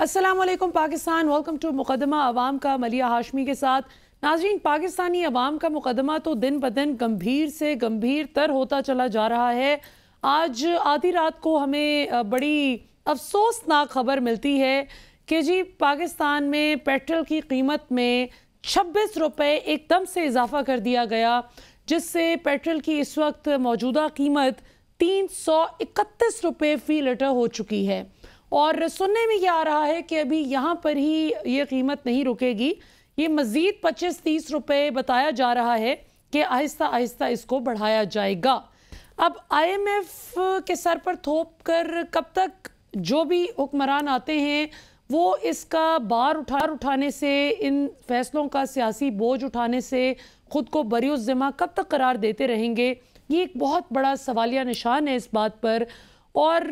वालेकुम Pakistan. Welcome to मुकदमा आवाम का मलिया हाशमी के साथ। नाजरीन, पाकिस्तानी अवाम का मुकदमा तो दिन ब दिन गंभीर से गंभीर तर होता चला जा रहा है। आज आधी रात को हमें बड़ी अफसोसनाक खबर मिलती है कि जी, पाकिस्तान में पेट्रोल की कीमत में छब्बीस रुपये एकदम से इजाफा कर दिया गया, जिससे पेट्रोल की इस वक्त मौजूदा कीमत तीन सौ इकतीस रुपये फ़ी लीटर हो चुकी है। और सुनने में यह आ रहा है कि अभी यहाँ पर ही ये कीमत नहीं रुकेगी। ये मज़ीद पच्चीस तीस रुपये बताया जा रहा है कि आहिस्ता आहिस्ता इसको बढ़ाया जाएगा। अब आईएमएफ के सर पर थोप कर कब तक जो भी हुक्मरान आते हैं, वो इसका बार उठा उठाने से, इन फैसलों का सियासी बोझ उठाने से ख़ुद को बरियुज़मा कब तक करार देते रहेंगे, ये एक बहुत बड़ा सवालिया निशान है इस बात पर। और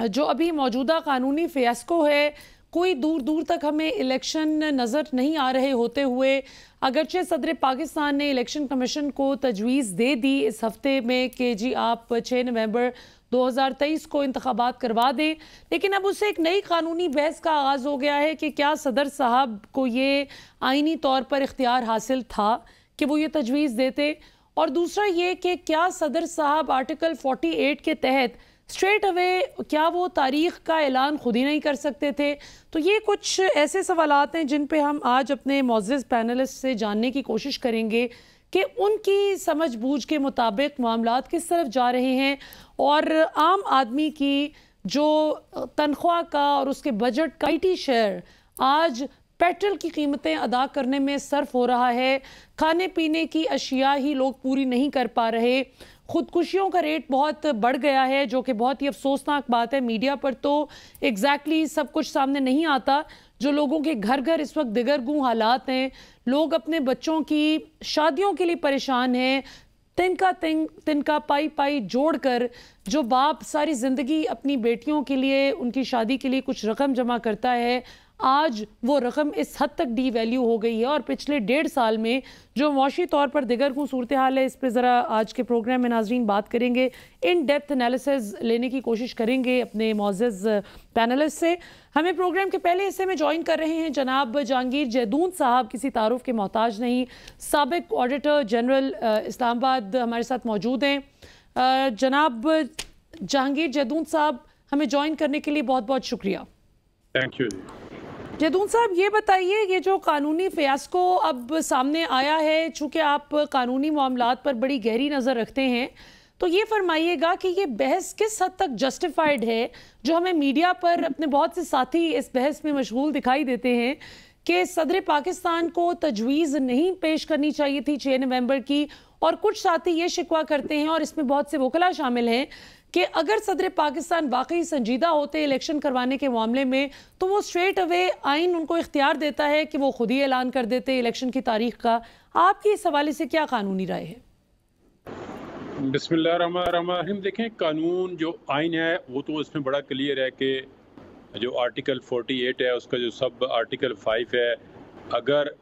जो अभी मौजूदा कानूनी फ़ियास्को है, कोई दूर दूर तक हमें इलेक्शन नज़र नहीं आ रहे होते हुए, अगरचे सदर पाकिस्तान ने इलेक्शन कमीशन को तजवीज़ दे दी। इस हफ़्ते में कि जी आप छः नवंबर 2023 को इंतबात करवा दें। लेकिन अब उससे एक नई कानूनी बहस का आगाज़ हो गया है कि क्या सदर साहब को ये आइनी तौर पर इख्तियार हासिल था कि वो ये तजवीज़ देते? और दूसरा ये कि क्या सदर साहब आर्टिकल 48 के तहत स्ट्रेट अवे क्या वो तारीख का ऐलान खुद ही नहीं कर सकते थे? तो ये कुछ ऐसे सवाल हैं जिन पे हम आज अपने मोज़ पैनलिस्ट से जानने की कोशिश करेंगे कि उनकी समझ बूझ के मुताबिक मामला किस तरफ़ जा रहे हैं और आम आदमी की जो तनख्वाह का और उसके बजट का आई टी शेयर आज पेट्रोल की कीमतें अदा करने में सर्फ हो रहा है। खाने पीने की अशिया ही लोग पूरी नहीं कर पा रहे। खुदकुशियों का रेट बहुत बढ़ गया है, जो कि बहुत ही अफसोसनाक बात है मीडिया पर तो एग्जैक्टली exactly सब कुछ सामने नहीं आता। जो लोगों के घर घर इस वक्त दिगरगू हालात हैं, लोग अपने बच्चों की शादियों के लिए परेशान हैं। तिनका तिन, तिनका पाई पाई जोड़कर जो बाप सारी ज़िंदगी अपनी बेटियों के लिए, उनकी शादी के लिए कुछ रकम जमा करता है आज वो रकम इस हद तक डी वैल्यू हो गई है और पिछले डेढ़ साल में जो मुशी तौर पर दिगर को सूरत हाल है, इस पर ज़रा आज के प्रोग्राम में नाजरीन बात करेंगे इन डेप्थ एनालिसिस लेने की कोशिश करेंगे अपने मोज़ पैनलिस्ट से। हमें प्रोग्राम के पहले हिस्से में ज्वाइन कर रहे हैं जनाब जहांगीर जैदून साहब, किसी तारुफ के मोहताज नहीं, सबक ऑडिटर जनरल इस्लामाबाद हमारे साथ मौजूद हैं। जनाब जहांगीर जैदून साहब, हमें ज्वाइन करने के लिए बहुत बहुत शुक्रिया। थैंक यू जदून साहब, ये बताइए, ये जो कानूनी को अब सामने आया है, चूँकि आप कानूनी मामला पर बड़ी गहरी नज़र रखते हैं तो ये फरमाइएगा कि ये बहस किस हद तक जस्टिफाइड है, जो हमें मीडिया पर अपने बहुत से साथी इस बहस में मशगूल दिखाई देते हैं, कि सदर पाकिस्तान को तजवीज़ नहीं पेश करनी चाहिए थी छः नवंबर की, और कुछ साथी ये शिकवा करते हैं, और इसमें बहुत से वकला शामिल हैं कि अगर सदर पाकिस्तान वाकई संजीदा होते इलेक्शन करवाने के मामले में तो वो स्ट्रेट अवे आइन उनको इख्तियार देता है कि वो खुद ही ऐलान कर देते इलेक्शन की तारीख का। आपकी इस हवाले से क्या कानूनी राय है? बिस्मिल्लाहिर्रहमानिर्रहीम देखें, कानून जो आइन है, वो तो इसमें बड़ा क्लियर है कि जो आर्टिकल 48 है, उसका जो सब आर्टिकल 5 है, अगर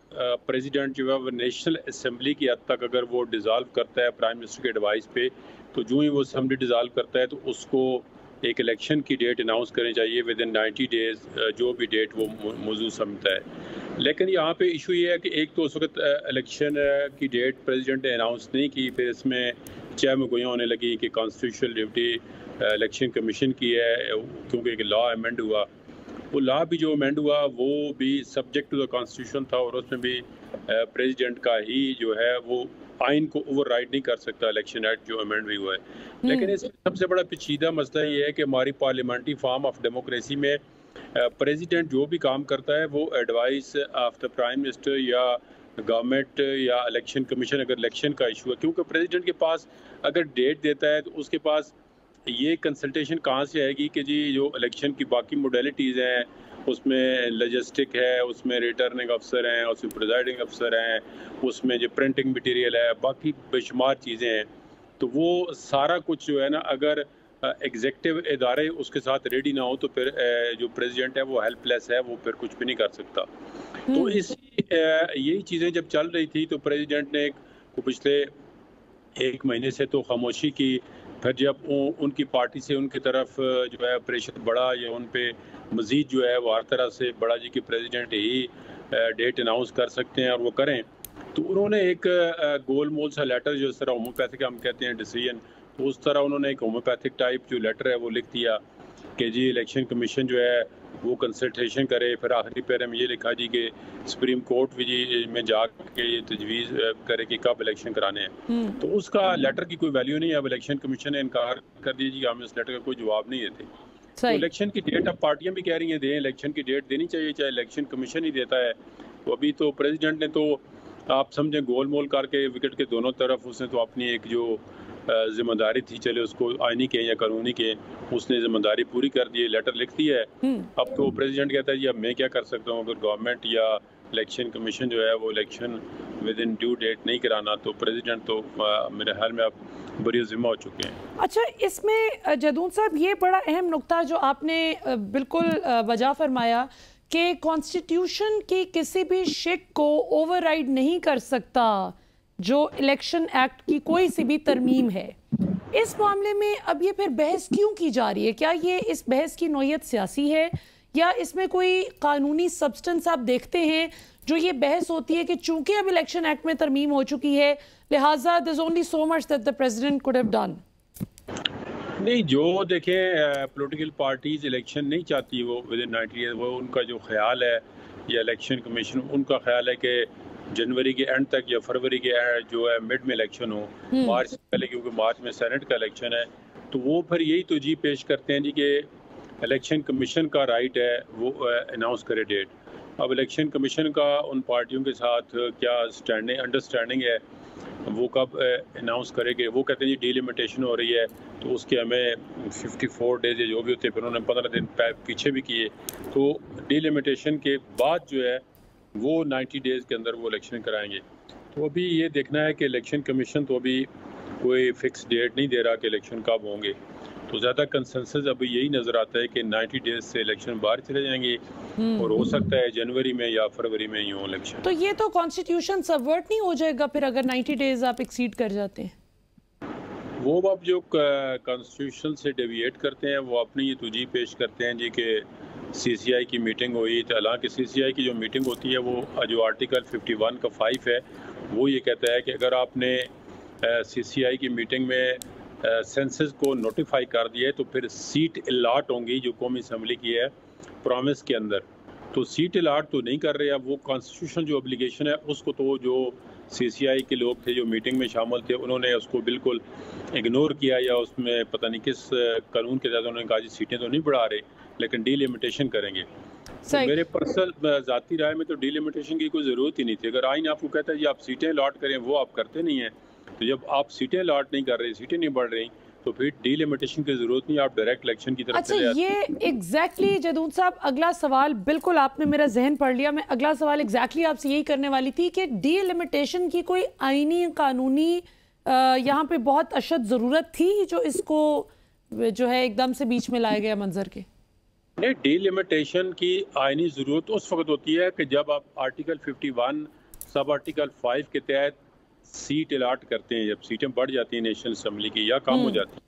प्रेसिडेंट जो है, वो नेशनल असम्बली की हद तक अगर वो डिज़ाल्व करता है प्राइम मिनिस्टर के एडवाइस पे तो जो ही वो असम्बली डिज़ाल्व करता है तो उसको एक इलेक्शन की डेट अनाउंस करनी चाहिए विद इन नाइन्टी डेज़ जो भी डेट वो मौजूद समझता है। लेकिन यहाँ पे इशू ये है कि एक तो उस वक्त इलेक्शन की डेट प्रेसिडेंट ने अनाउंस नहीं की, फिर इसमें चाय मगोयाँ होने लगी कि कॉन्स्टिट्यूशनल ड्यूटी इलेक्शन कमीशन की है क्योंकि एक लॉ अमेंड हुआ। वो लॉ भी जो अमेंड हुआ, वो भी सब्जेक्ट टू द कॉन्स्टिट्यूशन था और उसमें भी प्रेसिडेंट का ही जो है वो आइन को ओवर नहीं कर सकता इलेक्शन एक्ट जो अमेंड भी हुआ है हम्म। लेकिन इसमें सबसे बड़ा पेचीदा मसला ये है कि हमारी पार्लियामेंट्री फॉर्म ऑफ़ डेमोक्रेसी में प्रेसिडेंट जो भी काम करता है वो advice of the prime minister या गवर्नमेंट या इलेक्शन कमीशन अगर इलेक्शन का इशू है क्योंकि प्रेसिडेंट के पास अगर डेट देता है तो उसके पास ये कंसल्टेशन कहाँ से आएगी कि जी जो इलेक्शन की बाकी मोडलिटीज़ हैं उसमें लॉजिस्टिक है उसमें रिटर्निंग अफसर हैं उसमें प्रिजाइडिंग अफसर हैं उसमें जो प्रिंटिंग मटेरियल है बाकी बेशुमार चीज़ें हैं तो वो सारा कुछ जो है ना अगर एग्जेक्टिव इदारे उसके साथ रेडी ना हो तो फिर जो प्रेसिडेंट है वो हेल्पलेस है वो फिर कुछ भी नहीं कर सकता तो हम्म। इस यही चीज़ें जब चल रही थी तो प्रेसिडेंट ने को पिछले एक महीने से तो खामोशी की फिर जब उनकी पार्टी से उनकी तरफ़ जो है प्रेशर बढ़ा या उन पे मज़ीद जो है वो हर तरह से बड़ा जी के प्रेसिडेंट ही डेट अनाउंस कर सकते हैं और वो करें। तो उन्होंने एक गोल मोल सा लेटर जो इस तरह होम्योपैथिक हम कहते हैं डिसीज़न तो उस तरह उन्होंने एक होम्योपैथिक टाइप जो लेटर है वो लिख दिया कि जी इलेक्शन कमीशन जो है वो कंसल्टेशन करे फिर आखिरी पैर में ये लिखा जी कि सुप्रीम कोर्ट भी जी में जा के ये तजवीज़ करे कि कब इलेक्शन कराने हैं। हम्म। तो उसका लेटर की कोई वैल्यू नहीं है अब इलेक्शन कमीशन ने इनकार कर दिया जी हम इस लेटर का कोई जवाब नहीं देते तो इलेक्शन की डेट अब पार्टियाँ भी कह रही हैं दें इलेक्शन की डेट देनी चाहिए चाहे इलेक्शन कमीशन ही देता है। तो अभी तो प्रेसिडेंट ने तो आप समझें गोल मोल करके विकेट के दोनों तरफ़ उसने तो अपनी एक जो ज़िम्मेदारी थी चले उसको आईनी के या कानूनी के उसने ज़िम्मेदारी पूरी कर दी लेटर लिख दी है। हम्म। अब तो प्रेसिडेंट कहता है जी अब मैं क्या कर सकता हूँ? अगर गवर्नमेंट या इलेक्शन कमीशन जो है वो election within due date नहीं कराना तो प्रेसिडेंट तो मेरे ख्याल में अब बड़ी जिम्मा हो चुके हैं। अच्छा इसमें जदून साहब, ये बड़ा अहम नुकता जो आपने बिल्कुल वजह फरमाया कि कॉन्स्टिट्यूशन की किसी भी शिक को ओवरराइड नहीं कर सकता जो इलेक्शन एक्ट की कोई सी भी तरमीम है। इस मामले में अब ये फिर बहस क्यों की जा रही है? क्या ये इस बहस की नोयत सियासी है? या इसमें कोई कानूनी सब्सटेंस आप देखते हैं जो ये बहस होती है कि चूँकि अब इलेक्शन एक्ट में तरमीम हो चुकी है लिहाजा this only so much that the president could have done नहीं जो देखें पॉलिटिकल पार्टीज़ इलेक्शन नहीं चाहती वो विद इन नाइन्टी वो उनका जो ख्याल है या इलेक्शन कमीशन उनका ख्याल है कि जनवरी के एंड तक या फरवरी के जो है मिड में इलेक्शन हो हम्म। मार्च से पहले क्योंकि मार्च में सेनेट का इलेक्शन है तो वो फिर यही तो जी पेश करते हैं जी कि इलेक्शन कमीशन का राइट है, वो अनाउंस करे डेट अब इलेक्शन कमीशन का उन पार्टियों के साथ क्या स्टैंडिंग अंडरस्टैंडिंग है, वो कब अनाउंस करेंगे? वो कहते हैं जी डीलिमिटेशन हो रही है तो उसके हमें 54 डेज़ जो भी होते हैं, फिर उन्होंने पंद्रह दिन पीछे भी किए। तो डीलिमिटेशन के बाद जो है, वो 90 डेज़ के अंदर वो इलेक्शन कराएँगे। तो अभी ये देखना है कि इलेक्शन कमीशन तो अभी कोई फिक्स डेट नहीं दे रहा कि इलेक्शन कब होंगे। तो ज़्यादा कंसेंसस अभी यही नज़र आता है कि 90 डेज़ से इलेक्शन बाहर चले जाएँगे हम्म। और हो सकता है जनवरी में या फरवरी में ही हो इलेक्शन तो ये तो कॉन्स्टिट्यूशन सबवर्ट नहीं हो जाएगा फिर अगर 90 डेज़ आप एक्सीड कर जाते हैं वो अब जो कॉन्स्टिट्यूशन से डेविएट करते हैं वो अपनी ये तुझी पेश करते हैं जी कि सीसीआई की मीटिंग हुई तो हालाँकि सीसीआई की जो मीटिंग होती है वो जो आर्टिकल 51 का फाइव है वो ये कहता है कि अगर आपने सीसीआई की मीटिंग में सेंसस को नोटिफाई कर दिया है तो फिर सीट अलाट होंगी जो कौमी असम्बली की है प्रॉमिस के अंदर। तो सीट अलाट तो नहीं कर रहे अब वो कॉन्स्टिट्यूशन जो अप्लीकेशन है उसको तो जो सीसीआई के लोग थे जो मीटिंग में शामिल थे उन्होंने उसको बिल्कुल इग्नोर किया या उसमें पता नहीं किस कानून के तहत उन्होंने कहा जी सीटें तो नहीं बढ़ा रहे लेकिन डीलिमिटेशन करेंगे। तो मेरे पर्सनल ज़ाती राय में तो डीलिमिटेशन की कोई ज़रूरत ही नहीं थी। अगर आइन आपको कहता है जी आप सीटें अलाट करें वो आप करते नहीं हैं। तो जब आप सीटें अलॉट नहीं कर रहे सीटें नहीं बढ़ रही तो फिर डीलिमिटेशन की ज़रूरत नहीं आप डायरेक्ट इलेक्शन की तरफ़ अच्छा ये एग्जैक्टली exactly, जदून साहब अगला सवाल बिल्कुल आपने मेरा जहन पढ़ लिया। मैं अगला सवाल एग्जैक्टली exactly आपसे यही करने वाली थी कि डीलिमिटेशन की कोई आईनी कानूनी यहाँ पे बहुत अशद ज़रूरत थी जो इसको जो है एकदम से बीच में लाया गया मंजर के? नहीं डीलिमिटेशन की आईनी ज़रूरत उस वक्त होती है कि जब आप आर्टिकल 51 सब आर्टिकल 5 के तहत सीट अलाट करते हैं जब सीटें बढ़ जाती हैं नेशनल असम्बली की या कम हो हम्म। जाती है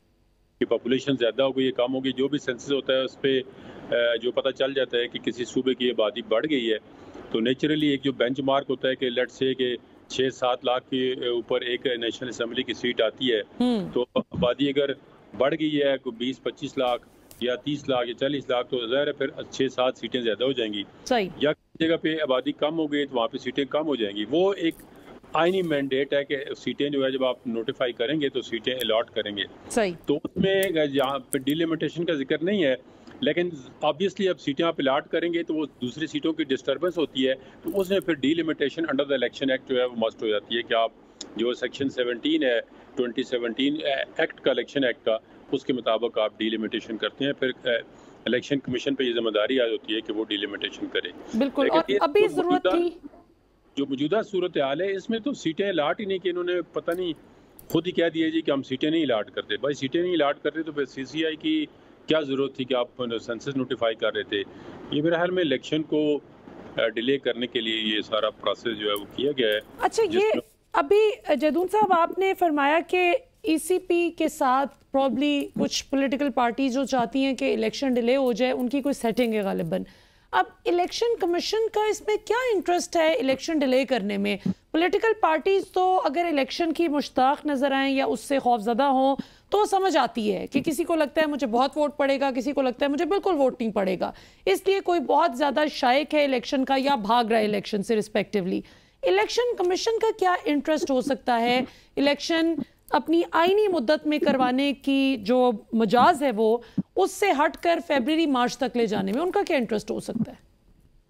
कि पॉपुलेशन ज़्यादा हो गई है कम हो गई जो भी सेंसस होता है उस पर जो पता चल जाता है कि किसी सूबे की आबादी बढ़ गई है तो नेचुरली एक जो बेंच मार्क होता है कि लेट से कि छः सात लाख के ऊपर एक नेशनल असम्बली की सीट आती है हम्म। तो आबादी अगर बढ़ गई है बीस पच्चीस लाख या तीस लाख या चालीस लाख तो ज़ाहिर है फिर छः सात सीटें ज़्यादा हो जाएँगी सही या जगह पे आबादी कम हो गई तो वहाँ पे सीटें कम हो जाएँगी वो एक आईनी मैंडेट है कि सीटें जो है जब आप नोटिफाई करेंगे तो सीटें अलॉट करेंगे। सही। तो उसमें यहाँ पे डिलिमिटेशन का ज़िक्र नहीं है लेकिन ऑब्वियसली अब सीटें आप अलाट करेंगे तो वो दूसरी सीटों की डिस्टर्बेंस होती है तो उसमें फिर delimitation under the election act जो है वो मस्ट हो जाती है कि आप जो सेक्शन 17 है 2017 एक्ट का इलेक्शन एक्ट का उसके मुताबिक आप डिलिमिटेशन करते हैं फिर इलेक्शन कमीशन पे ये ज़िम्मेदारी आ जाती है कि वो डिलिमिटेशन करे। बिल्कुल और अभी तो ज़रूरत थी जो मौजूदा सूरत हाल है इसमें तो सीटें अलाट ही नहीं कि इन्होंने पता नहीं खुद ही कह दिया जी कि हम सीटें नहीं अलाट करते। भाई सीटें नहीं अलाट करते तो फिर सीसीआई की क्या ज़रूरत थी कि आप सेंसस नोटिफाई कर रहे थे? ये मेरे ख्याल में इलेक्शन को डिले करने के लिए ये सारा प्रोसेस जो है वो किया गया है। अच्छा ये अभी जदून साहब आपने फरमाया कि ईसीपी e के साथ प्रॉब्ली कुछ पॉलिटिकल पार्टी जो चाहती हैं कि इलेक्शन डिले हो जाए उनकी कोई सेटिंग है गालिबन अब इलेक्शन कमीशन का इसमें क्या इंटरेस्ट है इलेक्शन डिले करने में? पॉलिटिकल पार्टीज़ तो अगर इलेक्शन की मुश्ताक नज़र आए या उससे खौफजदा हों तो समझ आती है कि किसी को लगता है मुझे बहुत वोट पड़ेगा, किसी को लगता है मुझे बिल्कुल वोट नहीं पड़ेगा। इसलिए कोई बहुत ज़्यादा शायक है इलेक्शन का या भाग रहा है इलेक्शन से रिस्पेक्टिवली इलेक्शन कमीशन का क्या इंटरेस्ट हो सकता है? इलेक्शन अपनी आईनी मुद्दत में करवाने की जो मजाज है वो उससे हटकर फेबररी मार्च तक ले जाने में उनका क्या इंटरेस्ट हो सकता है?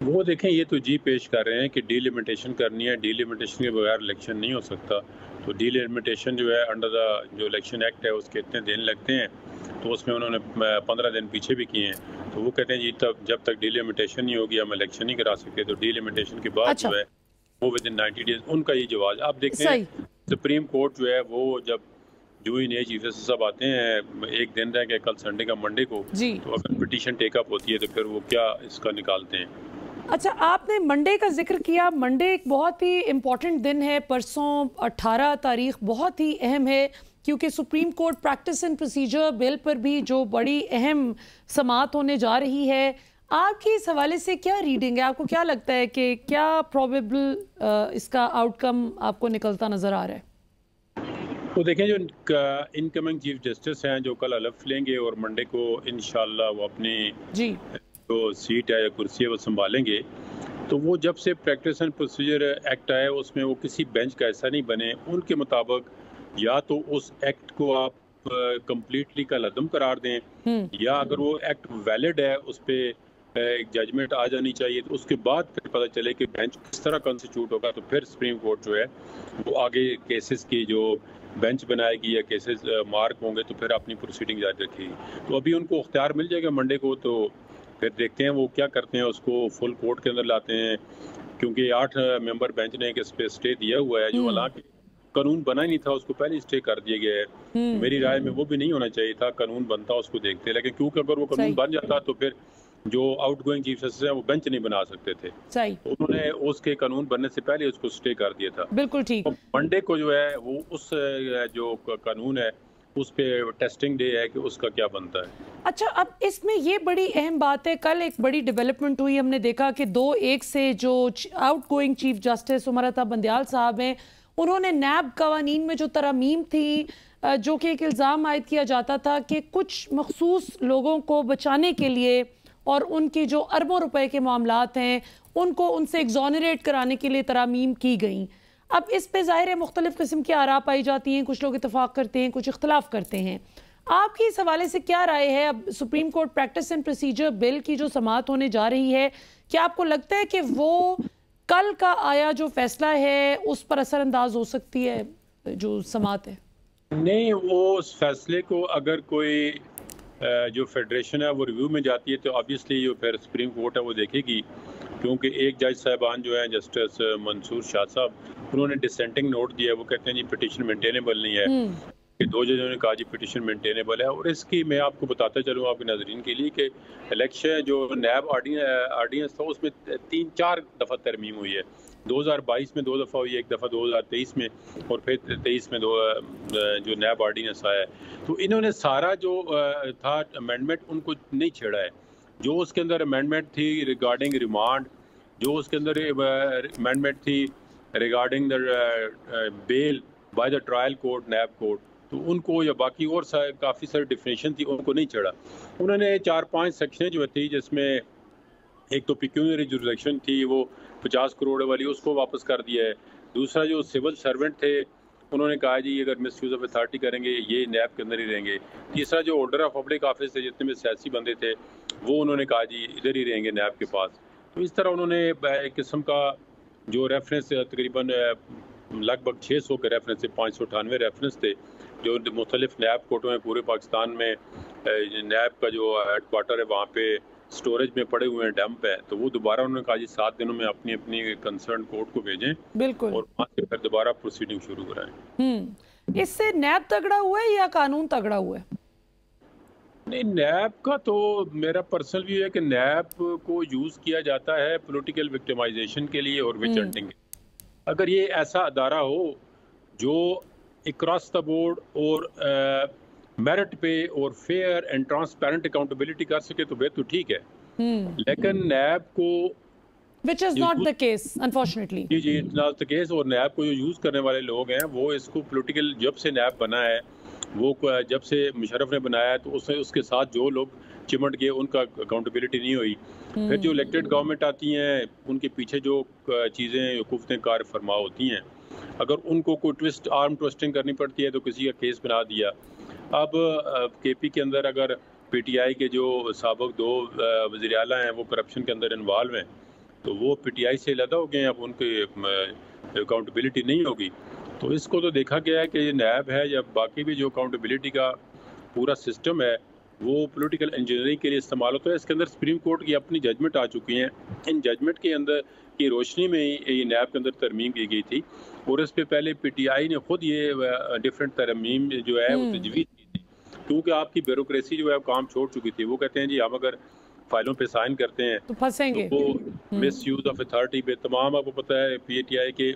वो देखें ये तो जी पेश कर रहे हैं कि डीलिमिटेशन करनी है। डीलिमिटेशन के बगैर इलेक्शन नहीं हो सकता। तो डीलिमिटेशन जो है अंडर द जो इलेक्शन एक्ट है उसके इतने दिन लगते हैं। तो उसमें उन्होंने पंद्रह दिन पीछे भी किए हैं। तो वो कहते हैं जी तब जब तक डीलिमिटेशन नहीं होगी हम इलेक्शन नहीं करा सकते। तो डीलिमिटेशन के बाद अच्छा। जो है वो विद इन नाइन्टी डेज़ उनका ये जवाब आप देखते हैं सुप्रीम कोर्ट जो है वो जब जो ही नए चीफ जस्टिस सब आते हैं एक दिन रह गया कल संडे का मंडे को तो अगर पिटीशन टेकअप होती है तो फिर वो क्या इसका निकालते हैं? अच्छा आपने मंडे का ज़िक्र किया। मंडे एक बहुत ही इम्पोर्टेंट दिन है। परसों 18 तारीख बहुत ही अहम है क्योंकि supreme court practice and procedure bill पर भी जो बड़ी अहम समात होने जा रही है। आपकी इस हवाले से क्या रीडिंग है? आपको क्या लगता है कि क्या प्रोबेबल इसका आउटकम आपको निकलता नज़र आ रहा है? तो देखें जो इनकमिंग चीफ जस्टिस हैं जो कल अलफ लेंगे और मंडे को इन वो अपनी जी। जो सीट है या कुर्सी है वो संभालेंगे तो वो जब से प्रैक्टिस एंड प्रोसीजर एक्ट आया उसमें वो किसी बेंच का ऐसा नहीं बने। उनके मुताबिक या तो उस एक्ट को आप कम्प्लीटली कल लदम करार दें हम्म। या अगर वो एक्ट वैलिड है उस पर एक जजमेंट आ जानी चाहिए तो उसके बाद फिर पता चले कि बेंच किस तरह कॉन्स्टिट्यूट होगा तो फिर सुप्रीम कोर्ट जो है वो आगे केसेस की जो बेंच बनाएगी या केसेस मार्क होंगे तो फिर अपनी प्रोसीडिंग जारी रखेगी तो अभी उनको अख्तियार मिल जाएगा मंडे को तो फिर देखते हैं वो क्या करते हैं उसको फुल कोर्ट के अंदर लाते हैं क्योंकि आठ मेंबर बेंच ने एक स्टे दिया हुआ है जो हम्म। हालाँकि कानून बना ही नहीं था उसको पहले स्टे कर दिया गया है हम्म। मेरी राय में वो भी नहीं होना चाहिए था कानून बनता उसको देखते लेकिन क्योंकि अगर वो कानून बन जाता तो फिर जो आउट गोइंग चीफ जस्टिस है वो बेंच नहीं बना सकते थे। सही। उन्होंने उसके कानून बनने से पहले उसको स्टे कर दिया था। बिल्कुल ठीक। तो मंडे को जो है वो उस जो कानून है उस पे टेस्टिंग डे है कि उसका क्या बनता है। अच्छा अब इसमें ये बड़ी अहम बात है कल एक बड़ी डेवलपमेंट हुई हमने देखा कि दो एक से जो outgoing chief justice Umar Ata Bandial साहब हैं उन्होंने नैब कवानीन में जो तरमीम थी जो कि एक इल्ज़ाम आयद किया जाता था कि कुछ मखसूस लोगों को बचाने के लिए और उनकी जो अरबों रुपए के मामला हैं, उनको उनसे एग्जॉनरेट कराने के लिए तरामीम की गई। अब इस पे ज़ाहिर है मुख्तलिफ़ किस्म की आरा पाई जाती हैं, कुछ लोग इतफाक़ करते हैं, कुछ इख्तलाफ करते हैं। आपकी इस हवाले से क्या राय है? अब supreme court practice and procedure bill की जो समात होने जा रही है, क्या आपको लगता है कि वो कल का आया जो फैसला है, उस पर असरअंदाज हो सकती है जो समात है? नहीं, वो उस फैसले को अगर कोई जो फेडरेशन है वो रिव्यू में जाती है तो ऑब्वियसली जो फिर सुप्रीम कोर्ट है वो देखेगी। क्योंकि एक जज साहबान जो है जस्टिस मंसूर शाह साहब उन्होंने डिसेंटिंग नोट दिया वो कहते हैं जी पिटिशन मेंटेनेबल नहीं है। हम्म। कि दो जजों ने कहा जी पिटिशन मेंटेनेबल है। और इसकी मैं आपको बताता चलूँ आपके नाजरीन के लिए कि इलेक्शन जो नैब आर्डिनेंस था उसमें तीन चार दफ़ा तरमीम हुई है। 2022 में दो दफ़ा हुई, एक दफ़ा 2023 में और फिर तेईस में दो जो नैब आर्डीनेंस आया है। तो इन्होंने सारा जो था अमेंडमेंट उनको नहीं छेड़ा है। जो उसके अंदर अमेंडमेंट थी रिगार्डिंग रिमांड जो उसके अंदर अमेंडमेंट थी regarding the bail by the trial court NAB court तो उनको या बाकी और काफ़ी सारी डिफिनेशन थी, उनको नहीं चढ़ा उन्होंने चार पाँच सेक्शन जो थी, जिसमें एक तो पिक्यूनरी जुरिस्डिक्शन थी, वो पचास करोड़ वाली उसको वापस कर दिया है। दूसरा जो सिविल सर्वेंट थे, उन्होंने कहा जी अगर मिस यूज़ ऑफ़ अथॉरिटी करेंगे, ये नैब के अंदर ही रहेंगे। तीसरा जो ऑर्डर ऑफ़ पब्लिक ऑफ़िस थे, जितने में सियासी बंदे थे, वो उन्होंने कहा, जी, इधर ही रहेंगे नैब के पास। तो इस तरह उन्होंने एक किस्म का जो रेफरेंस तकरीबन लगभग छः सौ के रेफरेंस थे, पाँच सौ अठानवे रेफरेंस थे, जो मुख्तलिफ़ नैब कोर्टों में, पूरे पाकिस्तान में नैब का जो हेड क्वार्टर है, वहाँ पे स्टोरेज में पड़े हुए हैं डंप है तो वो दोबारा उन्होंने कहा जी सात दिनों में अपनी अपनी कंसर्न कोर्ट को भेजें बिल्कुल। और वहाँ से फिर दोबारा प्रोसीडिंग शुरू कराएँ। हम्म। इससे नैब तगड़ा हुआ है या कानून तगड़ा हुआ है? नहीं नैब का तो मेरा पर्सनल व्यू है कि नैब को यूज़ किया जाता है पॉलिटिकल विक्टिमाइजेशन के लिए और विच हंटिंग अगर ये ऐसा अदारा हो जो अक्रॉस द बोर्ड और मेरिट पे और फेयर एंड ट्रांसपेरेंट अकाउंटेबिलिटी कर सके तो बेहतर तो ठीक है हम्म। लेकिन नैब को which is not the case unfortunately जी जी नॉट द केस और नैब को जो यूज़ करने वाले लोग हैं वो इसको पॉलिटिकल जब से नैब बना है वो जब से मुशरफ ने बनाया तो उसने उसके साथ जो लोग चिमट गए उनका अकाउंटेबिलिटी नहीं हुई फिर जो इलेक्टेड हम्म। गवर्नमेंट आती हैं उनके पीछे जो चीज़ें हुकूमतें कार फरमा होती हैं अगर उनको कोई ट्विस्ट आर्म ट्विस्टिंग करनी पड़ती है तो किसी का केस बना दिया अब के पी के अंदर अगर पी टी आई के जो सबक दो वजी अला हैं वो करप्शन के अंदर इन्वॉल्व हैं तो वो पी टी आई से लदा हो गए अब उनकी अकाउंटेबिलिटी नहीं होगी। तो इसको तो देखा गया है कि ये नैब है या बाकी भी जो अकाउंटेबिलिटी का पूरा सिस्टम है वो पॉलिटिकल इंजीनियरिंग के लिए इस्तेमाल होता है। इसके अंदर सुप्रीम कोर्ट की अपनी जजमेंट आ चुकी हैं। इन जजमेंट के अंदर की रोशनी में ही ये नैब के अंदर तरमीम की गई थी और इस पर पहले पी टी आई ने खुद ये डिफरेंट तरमीम जो है वो हम्म। तजवीज़ क्योंकि आपकी ब्यूरोक्रेसी जो है काम छोड़ चुकी थी। वो कहते हैं जी हम अगर फाइलों पे साइन करते हैं तो फंसेंगे। तो वो मिस यूज़ ऑफ़ अथॉरिटी पे तमाम आपको पता है पीएटीआई के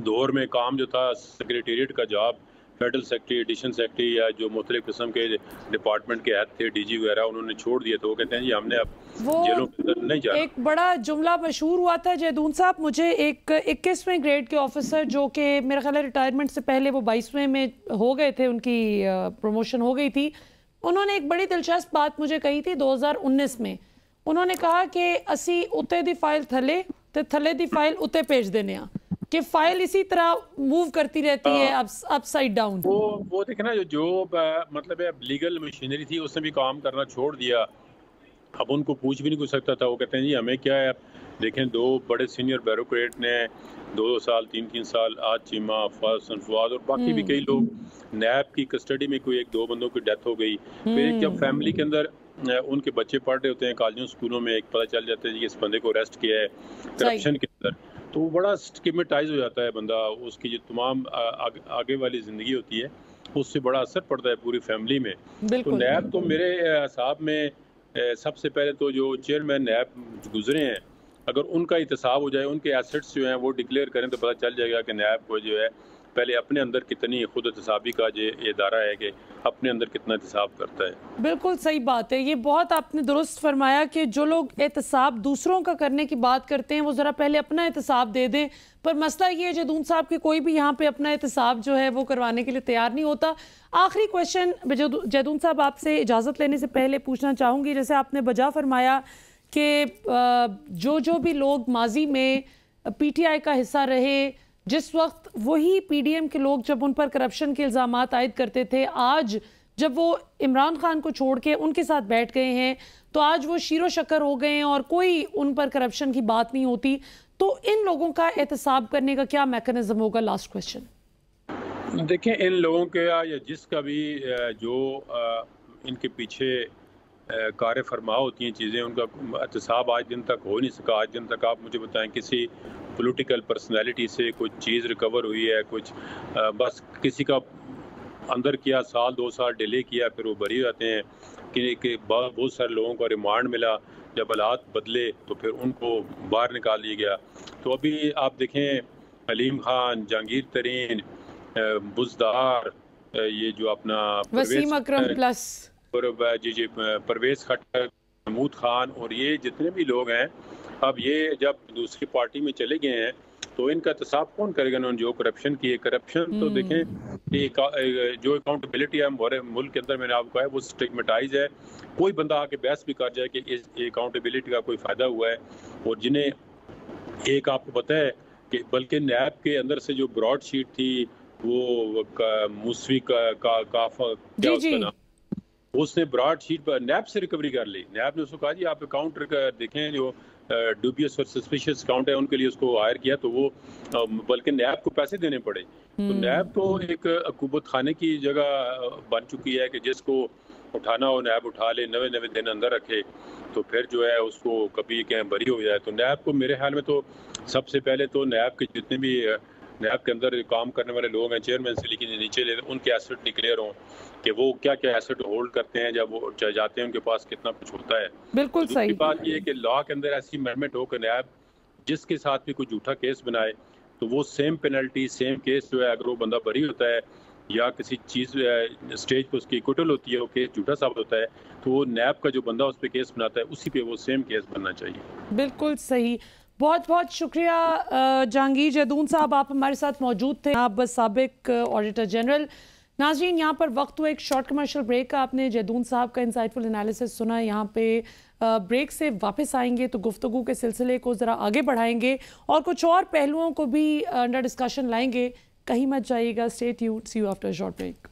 दौर में काम जो था सेक्रेटेरिएट का job federal secretary addition secretary या जो मुख्तलिफ़ किस्म के डिपार्टमेंट के हेड थे डीजी वगैरह उन्होंने छोड़ दिए तो वो कहते हैं जी हमने अब वो जेलों के अंदर नहीं जाना। एक बड़ा जुमला मशहूर हुआ था जयदून साहब। मुझे एक इक्कीसवें ग्रेड के ऑफिसर जो कि मेरा ख्याल है रिटायरमेंट से पहले वो बाईसवें में हो गए थे उनकी प्रमोशन हो गई थी। उन्होंने एक बड़ी दिलचस्प बात मुझे कही थी 2019 में। उन्होंने कहा कि असी उत्ते दी फ़ाइल थले ते थले दी फ़ाइल उत्ते भेज देने आ। कि फ़ाइल इसी तरह मूव करती रहती है अप अपसाइड डाउन वो वो देखे ना जो जो मतलब है लीगल मशीनरी थी उसने भी काम करना छोड़ दिया। अब उनको पूछ भी नहीं कुछ सकता था। वो कहते हैं जी हमें क्या है? देखें दो बड़े सीनियर ब्यूरोक्रेट ने दो दो साल तीन तीन साल आज चीमा फसन फवाद और बाकी भी कई लोग नैब की कस्टडी में कोई एक दो बंदों की डेथ हो गई। फिर जब फैमिली के अंदर उनके बच्चे पढ़ रहे होते हैं कॉलेजों स्कूलों में एक पता चल जाता है जी इस बंदे को अरेस्ट किया है। करप्शन तो वो बड़ा स्टिकमेटाइज हो जाता है बंदा उसकी जो तमाम आगे, आगे वाली ज़िंदगी होती है उससे बड़ा असर पड़ता है पूरी फैमिली में। तो नैब तो मेरे हिसाब में सबसे पहले तो जो चेयरमैन नैब गुजरे हैं अगर उनका इतसाब हो जाए उनके एसेट्स जो हैं वो डिक्लेयर करें तो पता चल जाएगा कि नैब को जो है पहले अपने अंदर कितनी खुद एहतसाबी का ये इदारा है कि अपने अंदर कितना एहतसाब करता है। बिल्कुल सही बात है। ये बहुत आपने दुरुस्त फरमाया कि जो लोग एहतसाब दूसरों का करने की बात करते हैं, वो ज़रा पहले अपना एहतसाब दे दें। पर मसला ये है, जदून साहब कि कोई भी यहाँ पे अपना एहतसाब जो है, वो करवाने के लिए तैयार नहीं होता। आखिरी क्वेश्चन जैदून साहब आपसे इजाज़त लेने से पहले पूछना चाहूँगी, जैसे आपने बजा फरमाया कि जो जो भी लोग माजी में पीटीआई का हिस्सा रहे जिस वक्त वही पीडीएम के लोग जब उन पर करप्शन के इल्ज़ाम आयद करते थे, आज जब वो इमरान खान को छोड़ के उनके साथ बैठ गए हैं तो आज वो शीरो शक्कर हो गए हैं और कोई उन पर करप्शन की बात नहीं होती। तो इन लोगों का एहतसाब करने का क्या मैकेनिज्म होगा? लास्ट क्वेश्चन देखें इन लोगों के या जिसका भी जो इनके पीछे कार्य फरमा होती हैं चीज़ें उनका एहतसाब आज दिन तक हो नहीं सका। आज दिन तक आप मुझे बताएँ किसी पॉलिटिकल पर्सनालिटी से कुछ चीज़ रिकवर हुई है कुछ अ, बस किसी का अंदर किया साल दो साल डिले किया फिर वो बरी रहते हैं। कि, कि बहुत सारे लोगों का रिमांड मिला जब हालात बदले तो फिर उनको बाहर निकाल दिया गया। तो अभी आप देखें अलीम खान जहांगीर तरीन बुजदार ये जो अपना वसीम अकरम प्लस और जी जी परवेज खट्टर महमूद खान और ये जितने भी लोग हैं अब ये जब दूसरी पार्टी में चले गए हैं तो इनका एहतसाब कौन करेगा उन्होंने जो करप्शन की है? करप्शन तो देखें कि एक- जो अकाउंटेबिलिटी है हमारे मुल्क के अंदर मैंने आपको कहा है वो स्टिगमेटाइज है। कोई बंदा आके बहस भी कर जाए कि इस अकाउंटेबिलिटी का कोई फ़ायदा हुआ है और जिन्हें एक आपको पता है कि बल्कि नैब के अंदर से जो ब्रॉड शीट थी वो का- मूसवी का, का, काफा क्या उसका। नाम? उसने ब्रॉड शीट पर नैब से रिकवरी कर ली। नैब ने उसको कहा जी आप अकाउंट देखें जो डूबियस और सस्पिशियस अकाउंट है उनके लिए उसको हायर किया तो वो बल्कि नैब को पैसे देने पड़े। तो नैब तो एक अकूबत खाने की जगह बन चुकी है कि जिसको उठाना हो नैब उठा ले नवे नवे दिन अंदर रखे तो फिर जो है उसको कभी कहीं बरी हो जाए। तो नैब को मेरे ख्याल में तो सबसे पहले तो नैब के जितने भी नैब के अंदर काम करने वाले लोग हैं चेयरमैन से लेकिन नीचे ले उनके एसेट डिक्लेयर हों कि वो क्या क्या एसेट होल्ड करते हैं जब वो जाते हैं उनके पास कितना कुछ होता है। बिल्कुल सही। बात ये है कि लॉ के अंदर ऐसी अमेंडमेंट हो कि नैब जिसके साथ भी कोई झूठा केस बनाए तो वो सेम पेनल्टी सेम केस जो है अगर वो बंदा बरी होता है या किसी चीज़ स्टेज पर उसकी इक्वटल होती है वो केस झूठा साबित होता है तो वो नैब का जो बंदा उस पर केस बनाता है उसी पे वो सेम केस बनना चाहिए। बिल्कुल सही। बहुत बहुत शुक्रिया जहांगीर जैदून साहब, आप हमारे साथ मौजूद थे। आप सबक ऑडिटर जनरल नाजरीन, यहाँ पर वक्त हुआ, एक शॉर्ट कमर्शियल ब्रेक का आपने जैदून साहब का इंसाइटफुल एनालिसिस सुना। यहाँ पे ब्रेक से वापस आएँगे तो गुफ्तु के सिलसिले को ज़रा आगे बढ़ाएँगे और कुछ और पहलुओं को भी अंडर डिस्कशन लाएँगे। कहीं मत जाइएगा state you see you after short break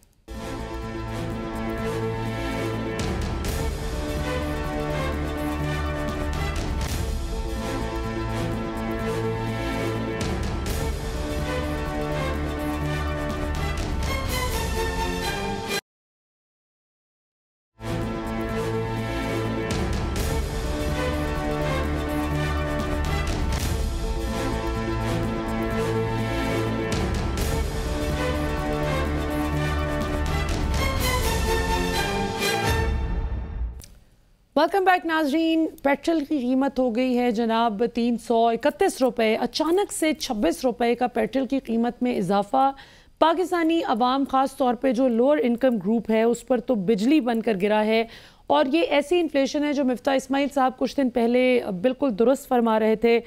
welcome back नाजरीन पेट्रोल की कीमत हो गई है जनाब तीन सौ इकतीस रुपये अचानक से छब्बीस रुपये का पेट्रोल की कीमत में इजाफा। पाकिस्तानी अवाम ख़ास तौर पे जो लोअर इनकम ग्रुप है, उस पर तो बिजली बनकर गिरा है। और ये ऐसी इन्फ्लेशन है जो मिफ्ता इस्माइल साहब कुछ दिन पहले बिल्कुल दुरुस्त फरमा रहे थे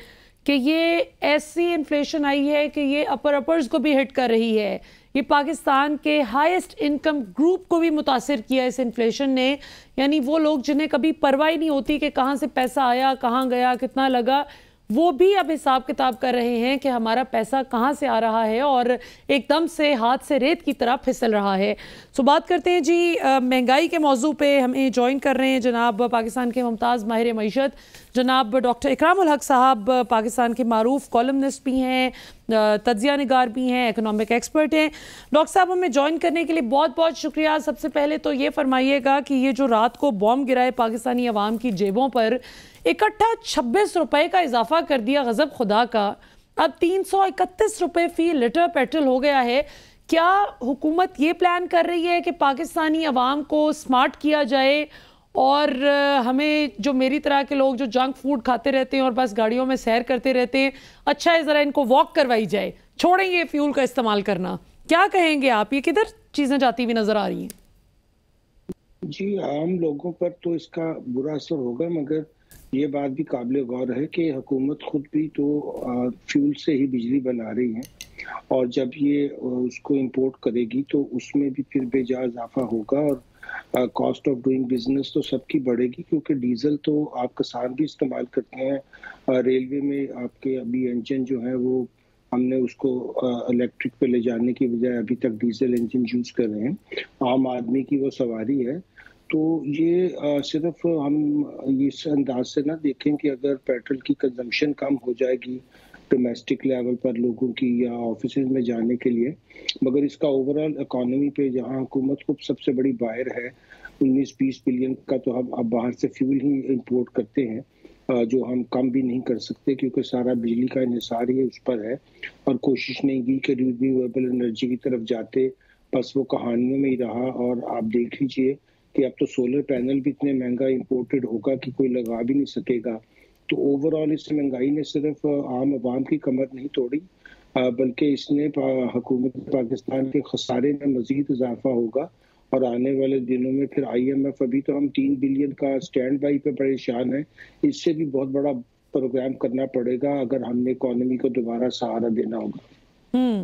कि ये ऐसी इन्फ्लेशन आई है कि ये अपर अपर्स को भी हिट कर रही है। ये पाकिस्तान के हाईएस्ट इनकम ग्रुप को भी मुतासर किया इस इन्फ्लेशन ने। यानी वो लोग जिन्हें कभी परवाह ही नहीं होती कि कहाँ से पैसा आया, कहाँ गया, कितना लगा वो भी अब हिसाब किताब कर रहे हैं कि हमारा पैसा कहाँ से आ रहा है और एकदम से हाथ से रेत की तरह फिसल रहा है। सो बात करते हैं जी महँगाई के मौजू पे हमें ज्वाइन कर रहे हैं जनाब पाकिस्तान के मुमताज़ माहिर मीशत। जनाब डॉक्टर इकरामुल हक साहब पाकिस्तान के मरूफ कॉलमनिस्ट भी हैं तजिया नगार भी हैं इकनॉमिक एक्सपर्ट हैं। डॉक्टर साहब, हमें ज्वाइन करने के लिए बहुत बहुत शुक्रिया। सबसे पहले तो ये फरमाइएगा कि ये जो रात को बॉम्ब गिराए पाकिस्तानी अवाम की जेबों पर इकट्ठा छब्बीस रुपए का इजाफा कर दिया गजब खुदा का। अब तीन सौ इकतीस रुपये फ़ी लीटर पेट्रोल हो गया है। क्या हुकूमत ये प्लान कर रही है कि पाकिस्तानी अवाम को स्मार्ट किया जाए? और हमें जो मेरी तरह के लोग जो जंक फ़ूड खाते रहते हैं और बस गाड़ियों में सैर करते रहते हैं अच्छा है ज़रा इनको वॉक करवाई जाए। छोड़ेंगे फ्यूल का इस्तेमाल करना। क्या कहेंगे आप? ये किधर चीज़ें जाती हुई नज़र आ रही हैं? जी, आम लोगों पर तो इसका बुरा असर होगा, मगर ये बात भी काबिल गौर है कि हुकूमत खुद भी तो फ्यूल से ही बिजली बना रही है और जब ये उसको इंपोर्ट करेगी तो उसमें भी फिर बेजा इजाफा होगा और कॉस्ट ऑफ़ डूइंग बिज़नेस तो सबकी बढ़ेगी क्योंकि डीजल तो आप किसान भी इस्तेमाल करते हैं। रेलवे में आपके अभी इंजन जो है वो हमने उसको इलेक्ट्रिक पे ले जाने की बजाय अभी तक डीजल इंजन यूज़ कर रहे हैं। आम आदमी की वो सवारी है। तो ये आ, सिर्फ़ हम इस अंदाज से ना देखें कि अगर पेट्रोल की कंजम्पशन कम हो जाएगी डोमेस्टिक लेवल पर लोगों की या ऑफ़िस में जाने के लिए मगर इसका ओवरऑल इकोनॉमी पे जहाँ हुकूमत को सबसे बड़ी बायर है 19-20 बिलियन का तो हम अब बाहर से फ्यूल ही इंपोर्ट करते हैं जो हम कम भी नहीं कर सकते क्योंकि सारा बिजली का इंसार ही उस पर है और कोशिश नहीं की कि रिन्यूएबल एनर्जी की तरफ़ जाते बस वो कहानियों में ही रहा और आप देख लीजिए कि अब तो सोलर पैनल भी इतने महँगा इंपोर्टेड होगा कि कोई लगा भी नहीं सकेगा। तो ओवरऑल इस महँगाई ने सिर्फ़ आम आवाम की कमर नहीं तोड़ी बल्कि इसने हुकूमत पाकिस्तान के खसारे में मजीद इजाफा होगा और आने वाले दिनों में फिर आईएमएफ अभी तो हम तीन बिलियन का स्टैंड बाई पे परेशान है। इससे भी बहुत बड़ा प्रोग्राम करना पड़ेगा अगर हमने इकोनॉमी को दोबारा सहारा देना होगा। हम्म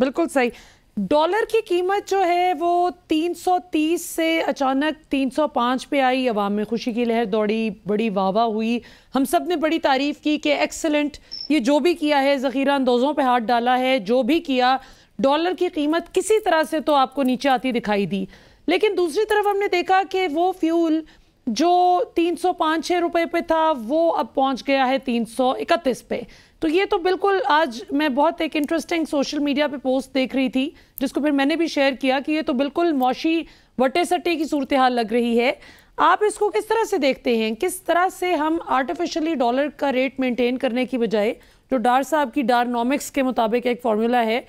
बिल्कुल सही। डॉलर की कीमत जो है वो 330 से अचानक 305 पे आई। अवाम में खुशी की लहर दौड़ी, बड़ी वाह हुई। हम सबने बड़ी तारीफ़ की कि एक्सलेंट, ये जो भी किया है, ज़ख़ीरा अंदोज़ों पे हाथ डाला है, जो भी किया, डॉलर की कीमत किसी तरह से तो आपको नीचे आती दिखाई दी। लेकिन दूसरी तरफ़ हमने देखा कि वो फ्यूल जो तीन सौ पाँच छः रुपये पे था, वो अब पहुँच गया है तीन सौ इकतीस पे। तो ये तो बिल्कुल आज मैं बहुत एक इंटरेस्टिंग सोशल मीडिया पे पोस्ट देख रही थी, जिसको फिर मैंने भी शेयर किया कि ये तो बिल्कुल मौशी वटे सट्टे की सूरत हाल लग रही है। आप इसको किस तरह से देखते हैं? किस तरह से हम आर्टिफिशियली डॉलर का रेट मेंटेन करने की बजाय, जो डार साहब की डारनॉमिक्स के मुताबिक एक फॉर्मूला है,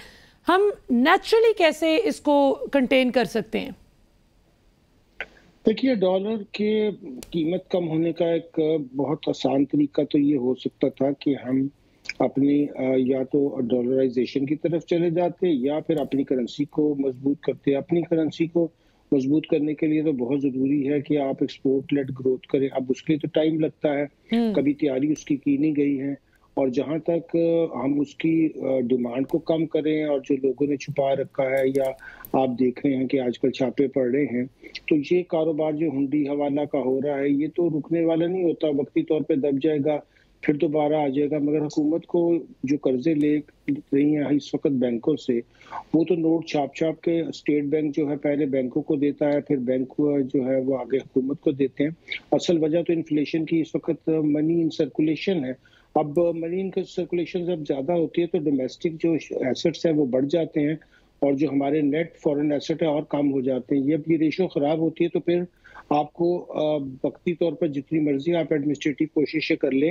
हम नेचुरली कैसे इसको कंटेन कर सकते हैं? देखिए डॉलर के कीमत कम होने का एक बहुत आसान तरीका तो ये हो सकता था कि हम अपनी या तो डॉलराइजेशन की तरफ़ चले जाते या फिर अपनी करेंसी को मज़बूत करते। अपनी करेंसी को मज़बूत करने के लिए तो बहुत ज़रूरी है कि आप एक्सपोर्ट लेट ग्रोथ करें। अब उसके लिए तो टाइम लगता है। हम्म। कभी तैयारी उसकी की नहीं गई है और जहाँ तक हम उसकी डिमांड को कम करें और जो लोगों ने छुपा रखा है या आप देख रहे हैं कि आजकल छापे पड़ रहे हैं तो ये कारोबार जो हुंडी हवाला का हो रहा है ये तो रुकने वाला नहीं होता। वक्ती तौर पे दब जाएगा। फिर दोबारा आ जाएगा। मगर हुकूमत को जो कर्जे ले रही है इस वक्त बैंकों से, वो तो नोट छाप छाप के स्टेट बैंक जो है पहले बैंकों को देता है, फिर बैंक जो है वो आगे हुकूमत को देते हैं। असल वजह तो इन्फ्लेशन की इस वक्त मनी इन सर्कुलेशन है। अब मनी इन सर्कुलेशन जब ज़्यादा होती है तो डोमेस्टिक जो एसेट्स है वो बढ़ जाते हैं। और जो हमारे नेट फॉरेन एसेट है और कम हो जाते हैं। जब ये रेशो खराब होती है तो फिर आपको वक्ती तौर पर जितनी मर्ज़ी आप एडमिनिस्ट्रेटिव कोशिशें कर ले।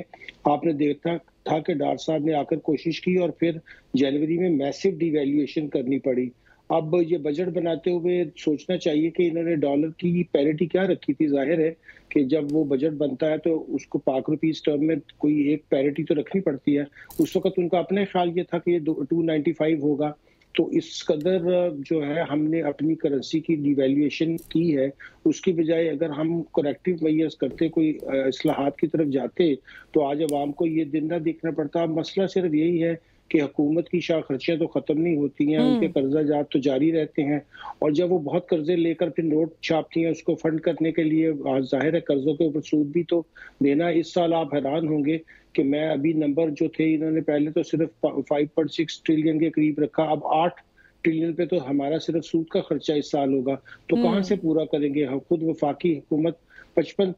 आपने देखा था कि डार साहब ने आकर कोशिश की और फिर जनवरी में मैसिव डिवेल्युएशन करनी पड़ी। अब ये बजट बनाते हुए सोचना चाहिए कि इन्होंने डॉलर की पैरिटी क्या रखी थी। ज़ाहिर है कि जब वो बजट बनता है तो उसको पाक रुपीज़ टर्म में कोई एक पैरिटी तो रखनी पड़ती है। उस वक्त उनका अपना ख्याल ये था कि ये टू नाइन्टी फाइव होगा। तो इस कदर जो है हमने अपनी करेंसी की डिवेल्युएशन की है। उसकी बजाय अगर हम करेक्टिव मैयर्स करते कोई असलाहत की तरफ़ जाते तो आज आवाम को ये दिन ना देखना पड़ता। मसला सिर्फ़ यही है कि हुकूमत की शाह खर्चियाँ तो ख़त्म नहीं होती हैं हम्म। उनके कर्जा जात तो जारी रहते हैं। और जब वो बहुत कर्जे लेकर फिर नोट छापती हैं उसको फंड करने के लिए ज़ाहिर है कर्जों के ऊपर सूद भी तो देना इस साल आप हैरान होंगे कि मैं अभी नंबर जो थे इन्होंने पहले तो सिर्फ़ फाइव पॉइंट सिक्स ट्रिलियन के करीब रखा। अब आठ ट्रिलियन पे तो हमारा सिर्फ़ सूद का खर्चा इस साल होगा। तो हम्म। कहाँ से पूरा करेंगे हम? खुद वफाकी हुकूमत पचपन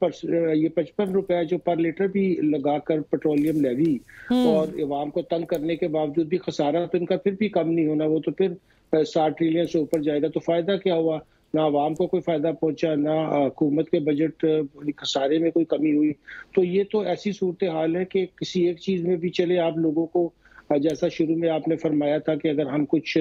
ये पचपन रुपया जो पर लीटर भी लगाकर पेट्रोलियम लेवी हम्म। और अवाम को तंग करने के बावजूद भी खसारा तो इनका फिर भी कम नहीं होना वो तो फिर साठ ट्रिलियन से ऊपर जाएगा। तो फ़ायदा क्या हुआ? ना आवाम को कोई फ़ायदा पहुँचा ना हुकूमत के बजट खसारे में कोई कमी हुई। तो ये तो ऐसी सूरत हाल है कि किसी एक चीज़ में भी चले आप लोगों को जैसा शुरू में आपने फरमाया था कि अगर हम कुछ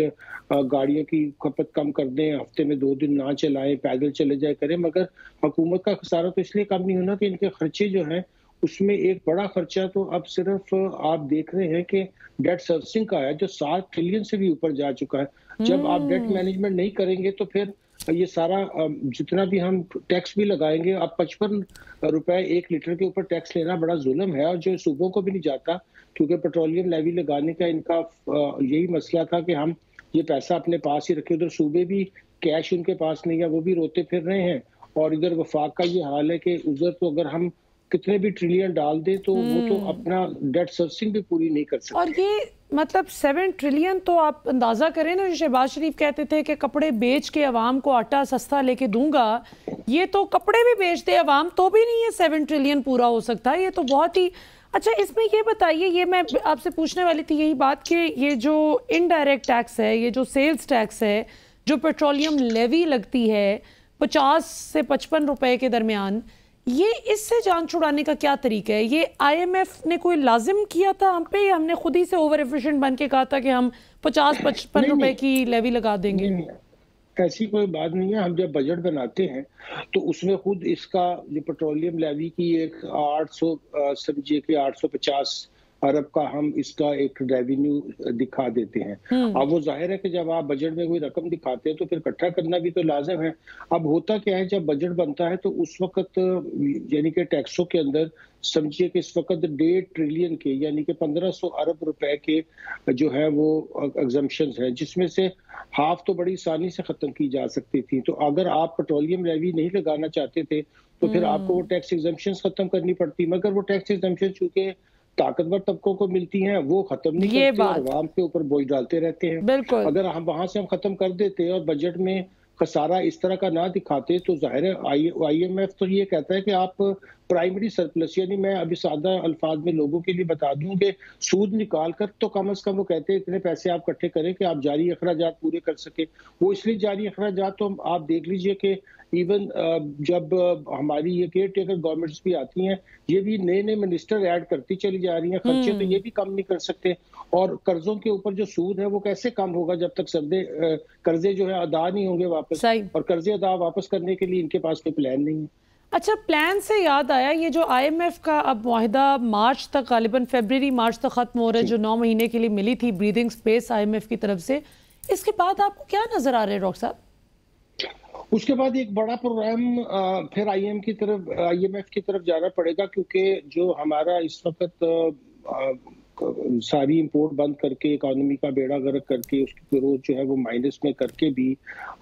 गाड़ियों की खपत कम कर दें हफ़्ते में दो दिन ना चलाएँ पैदल चले जाए करें मगर हुकूमत का खसारा तो इसलिए कम नहीं होना कि इनके खर्चे जो हैं उसमें एक बड़ा खर्चा तो अब सिर्फ़ आप देख रहे हैं कि डेट सर्विसिंग का है जो सात ट्रिलियन से भी ऊपर जा चुका है। जब आप डेट मैनेजमेंट नहीं करेंगे तो फिर ये सारा जितना भी हम टैक्स भी लगाएँगे, अब पचपन रुपए एक लीटर के ऊपर टैक्स लेना बड़ा जुल्म है और जो सूबों को भी नहीं जाता, क्योंकि पेट्रोलियम लेवी लगाने का इनका यही मसला था कि हम ये पैसा अपने पास ही रखे। उधर सूबे भी कैश उनके पास नहीं है, वो भी रोते फिर रहे हैं। और इधर वफाक का ये हाल है कि उधर तो अगर हम कितने भी ट्रिलियन डाल दे तो वो तो हम्म। अपना डेट सर्विसिंग भी पूरी नहीं कर सकते और ये मतलब सेवन ट्रिलियन तो आप अंदाज़ा करें ना जो शहबाज शरीफ कहते थे कि कपड़े बेच के अवाम को आटा सस्ता लेके दूँगा ये तो कपड़े भी बेचते अवाम तो भी नहीं है सेवन ट्रिलियन पूरा हो सकता ये तो बहुत ही अच्छा इसमें ये बताइए ये मैं आपसे पूछने वाली थी यही बात कि ये जो इनडायरेक्ट टैक्स है ये जो सेल्स टैक्स है जो पेट्रोलियम लेवी लगती है पचास से पचपन रुपए के दरमियान ये इससे जान छुड़ाने का क्या तरीका है? ये आईएमएफ ने कोई लाजिम किया था हम पे या हमने खुद ही से ओवर एफिशिएंट बन के कहा था कि हम पचास पचपन रुपए की लेवी लगा देंगे? नहीं, नहीं। ऐसी कोई बात नहीं है। हम जब बजट बनाते हैं तो उसमें खुद इसका जो पेट्रोलियम लेवी की एक 800 समझिए कि 850 अरब का हम इसका एक रेवेन्यू दिखा देते हैं। हम्म। अब वो ज़ाहिर है कि जब आप बजट में कोई रकम दिखाते हैं तो फिर इकट्ठा करना भी तो लाजम है। अब होता क्या है जब बजट बनता है तो उस वक्त यानी कि टैक्सों के अंदर समझिए कि इस वक्त डेढ़ ट्रिलियन के यानी कि पंद्रह सौ अरब रुपए के जो है वो एग्जामेशन है जिसमें से हाफ़ तो बड़ी आसानी से खत्म की जा सकती थी। तो अगर आप पेट्रोलियम लेवी नहीं लगाना चाहते थे तो फिर आपको वो टैक्स एग्जामेशन खत्म करनी पड़ती। मगर वो टैक्स एग्जम्पन चूँकि ताकतवर तबकों को मिलती हैं वो खत्म नहीं ये करते और आवाम के ऊपर बोझ डालते रहते हैं। बिल्कुल। अगर हम वहाँ से हम खत्म कर देते और बजट में खसारा इस तरह का ना दिखाते तो ज़ाहिर है आई एम एफ़ तो ये कहता है कि आप प्राइमरी सरप्लस यानी मैं अभी सादा अल्फाज में लोगों के लिए बता दूँ कि सूद निकाल कर तो कम अज कम वो कहते हैं इतने पैसे आप इकट्ठे करें कि आप जारी अखराज पूरे कर सके। वो इसलिए जारी अखराज तो आप देख लीजिए कि इवन जब हमारी ये केयर टेकर गवर्नमेंट्स भी आती हैं ये भी नए नए मिनिस्टर ऐड करती चली जा रही हैं खर्चे तो हम्म। ये भी कम नहीं कर सकते। और कर्जों के ऊपर जो सूद है वो कैसे कम होगा जब तक सर्दे कर्जे जो है अदा नहीं होंगे वापस? और कर्जे अदा वापस करने के लिए इनके पास कोई प्लान नहीं है। अच्छा प्लान से याद आया ये जो आईएमएफ का अब माहिदा मार्च तक गालिबा फेबररी मार्च तक ख़त्म हो रहा है जो। नौ महीने के लिए मिली थी ब्रीदिंग स्पेस आईएमएफ की तरफ़ से इसके बाद आपको क्या नज़र आ रहा है डॉक्टर साहब? उसके बाद एक बड़ा प्रोग्राम फिर आईएम की तरफ़ आईएमएफ की तरफ़ जाना पड़ेगा क्योंकि जो हमारा इस वक्त सारी इंपोर्ट बंद करके इकोनॉमी का बेड़ा गर्क करके, उसकी ग्रोथ जो है वो माइनस में करके भी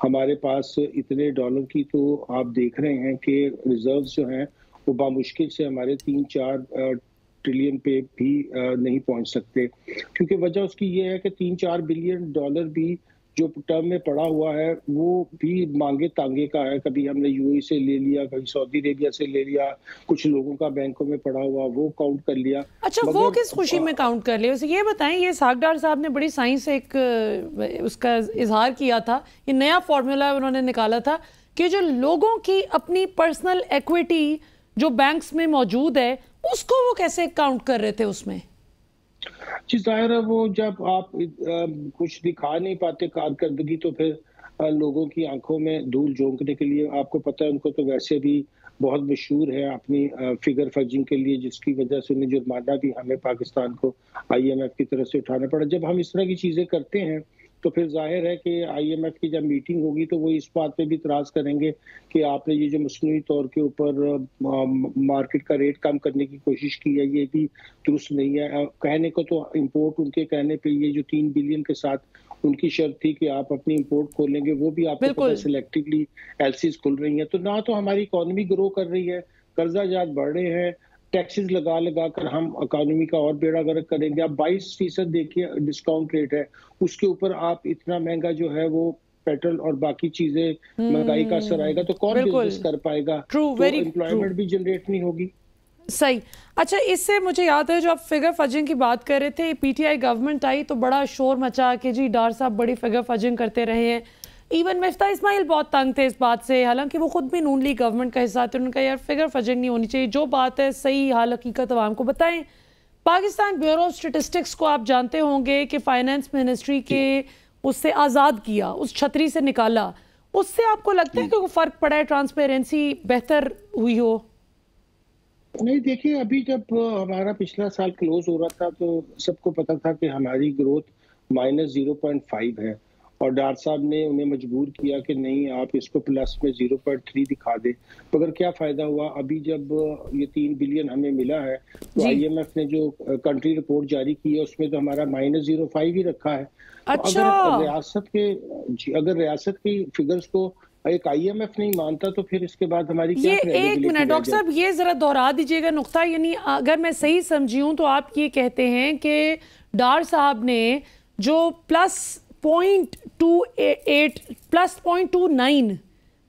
हमारे पास इतने डॉलर की तो आप देख रहे हैं कि रिज़र्व जो हैं, वो बामुश्किल से हमारे तीन चार ट्रिलियन पे भी नहीं पहुँच सकते। क्योंकि वजह उसकी ये है कि तीन चार बिलियन डॉलर भी जो टर्म में पड़ा हुआ है वो भी मांगे तांगे का है। कभी हमने यूएई से ले लिया कभी सऊदी अरेबिया से ले लिया कुछ लोगों का बैंकों में पड़ा हुआ वो काउंट कर लिया। अच्छा वो किस खुशी में काउंट कर लिया? ये बताएँ ये सागडार साहब ने बड़ी साइंस से एक उसका इजहार किया था। ये नया फॉर्मूला उन्होंने निकाला था कि जो लोगों की अपनी पर्सनल एक्विटी जो बैंक्स में मौजूद है उसको वो कैसे काउंट कर रहे थे उसमें? जी, ज़ाहिर है वो जब आप कुछ दिखा नहीं पाते कारकर्दगी तो फिर लोगों की आँखों में धूल झोंकने के लिए आपको पता है, उनको तो वैसे भी बहुत मशहूर है अपनी फिगर फर्जिंग के लिए, जिसकी वजह से उन्हें जुर्माना भी हमें पाकिस्तान को आईएमएफ की तरफ़ से उठाना पड़ा। जब हम इस तरह की चीज़ें करते हैं तो फिर ज़ाहिर है कि आईएमएफ की जब मीटिंग होगी तो वो इस बात पे भी इतराज करेंगे कि आपने ये जो मसनू तौर के ऊपर मार्केट का रेट कम करने की कोशिश की है ये भी दुरुस्त नहीं है। कहने को तो इम्पोर्ट उनके कहने पे ये जो तीन बिलियन के साथ उनकी शर्त थी कि आप अपनी इम्पोर्ट खोलेंगे वो भी आपको सिलेक्टिवली एलसीज खुल रही है। तो ना तो हमारी इकोनॉमी ग्रो कर रही है कर्जा जात बढ़ रहे हैं टैक्सेस लगा लगा कर हम इकोनॉमी का और बेड़ा गर्क करेंगे। आप 22 फ़ीसद देखिए डिस्काउंट रेट है। उसके ऊपर आप इतना महँगा जो है वो पेट्रोल और बाकी चीज़ें महँगाई का असर आएगा तो कौन बिज़नेस कर पाएगा? ट्रू वेरी एम्प्लॉयमेंट भी जनरेट नहीं होगी। सही। अच्छा इससे मुझे याद है जो आप फिगर फजिंग की बात कर रहे थे पीटीआई गवर्नमेंट आई तो बड़ा शोर मचा कि जी डार साहब बड़ी फिगर फजिंग करते रहे हैं। इवन मिफ्ता इस्माइल बहुत तंग थे इस बात से। हालाँकि वो खुद भी नून लीग गवर्नमेंट का हिस्सा थे, उनका यार फिगर फजिंग नहीं होनी चाहिए। जो बात है, सही हाल हकीकत आवाम को बताएँ। पाकिस्तान ब्यूरो स्टेटिस्टिक्स को आप जानते होंगे कि फाइनेंस मिनिस्ट्री के उससे आज़ाद किया, उस छतरी से निकाला। उससे आपको लगता है कि कोई फ़र्क पड़ा है? ट्रांसपेरेंसी बेहतर हुई हो? नहीं, देखिए, अभी जब हमारा पिछला साल क्लोज हो रहा था तो सबको पता था कि हमारी growth minus zero point five है। और डार साहब ने उन्हें मजबूर किया कि नहीं आप इसको प्लस में ज़ीरो पॉइंट थ्री दिखा दे। मगर क्या फ़ायदा हुआ? अभी जब ये तीन बिलियन हमें मिला है तो आईएमएफ ने जो कंट्री रिपोर्ट जारी की है उसमें तो हमारा माइनस ज़ीरो फाइव ही रखा है। अच्छा। तो अगर रियासत के अगर रियासत की फिगर्स को एक आईएमएफ नहीं मानता तो फिर इसके बाद हमारी क्या ये एक मिनट डॉक्टर साहब ये जरा दोहरा दीजिएगा नुकता। यानी अगर मैं सही समझी हूँ तो आप ये कहते हैं कि डार साहब ने जो plus point two eight plus point two nine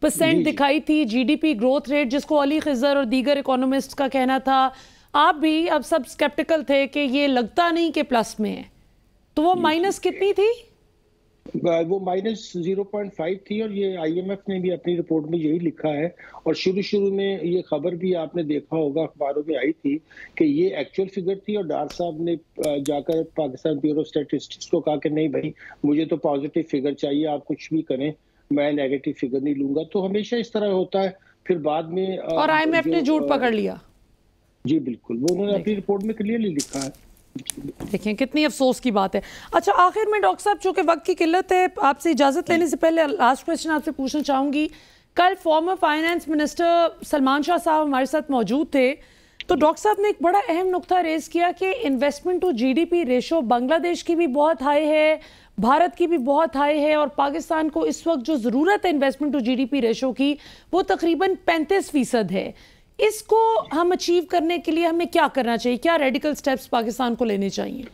percent दिखाई थी जीडीपी ग्रोथ रेट जिसको अली खजर और दीगर इकोनॉमिस्ट का कहना था। आप भी अब सब स्केप्टिकल थे कि ये लगता नहीं कि प्लस में है। तो वो माइनस कितनी थी? वो माइनस ज़ीरो पॉइंट फाइव थी और ये आईएमएफ ने भी अपनी रिपोर्ट में यही लिखा है। और शुरू शुरू में ये खबर भी आपने देखा होगा अखबारों में आई थी कि ये एक्चुअल फिगर थी और डार साहब ने जाकर पाकिस्तान ब्यूरो स्टेटिस्टिक्स को कहा कि नहीं भाई मुझे तो पॉजिटिव फिगर चाहिए आप कुछ भी करें मैं नेगेटिव फिगर नहीं लूँगा। तो हमेशा इस तरह होता है। फिर बाद में और आईएमएफ ने झूठ पकड़ लिया। जी बिल्कुल। वो उन्होंने अपनी रिपोर्ट में क्लियरली लिखा है। देखें कितनी अफसोस की बात है। अच्छा आखिर में डॉक्टर साहब, चूँकि वक्त की किल्लत है, आपसे इजाज़त लेने से पहले लास्ट क्वेश्चन आपसे पूछना चाहूँगी। कल former finance minister Salman Shah साहब हमारे साथ मौजूद थे तो डॉक्टर साहब ने एक बड़ा अहम नुकता रेज किया कि investment to GDP ratio Bangladesh की भी बहुत हाई है, भारत की भी बहुत हाई है, और पाकिस्तान को इस वक्त जो ज़रूरत है इन्वेस्टमेंट टू जीडीपी रेशो की, वो तकरीबन पैंतीस फ़ीसद है। इसको हम अचीव करने के लिए हमें क्या करना चाहिए? क्या रेडिकल स्टेप्स पाकिस्तान को लेने चाहिए?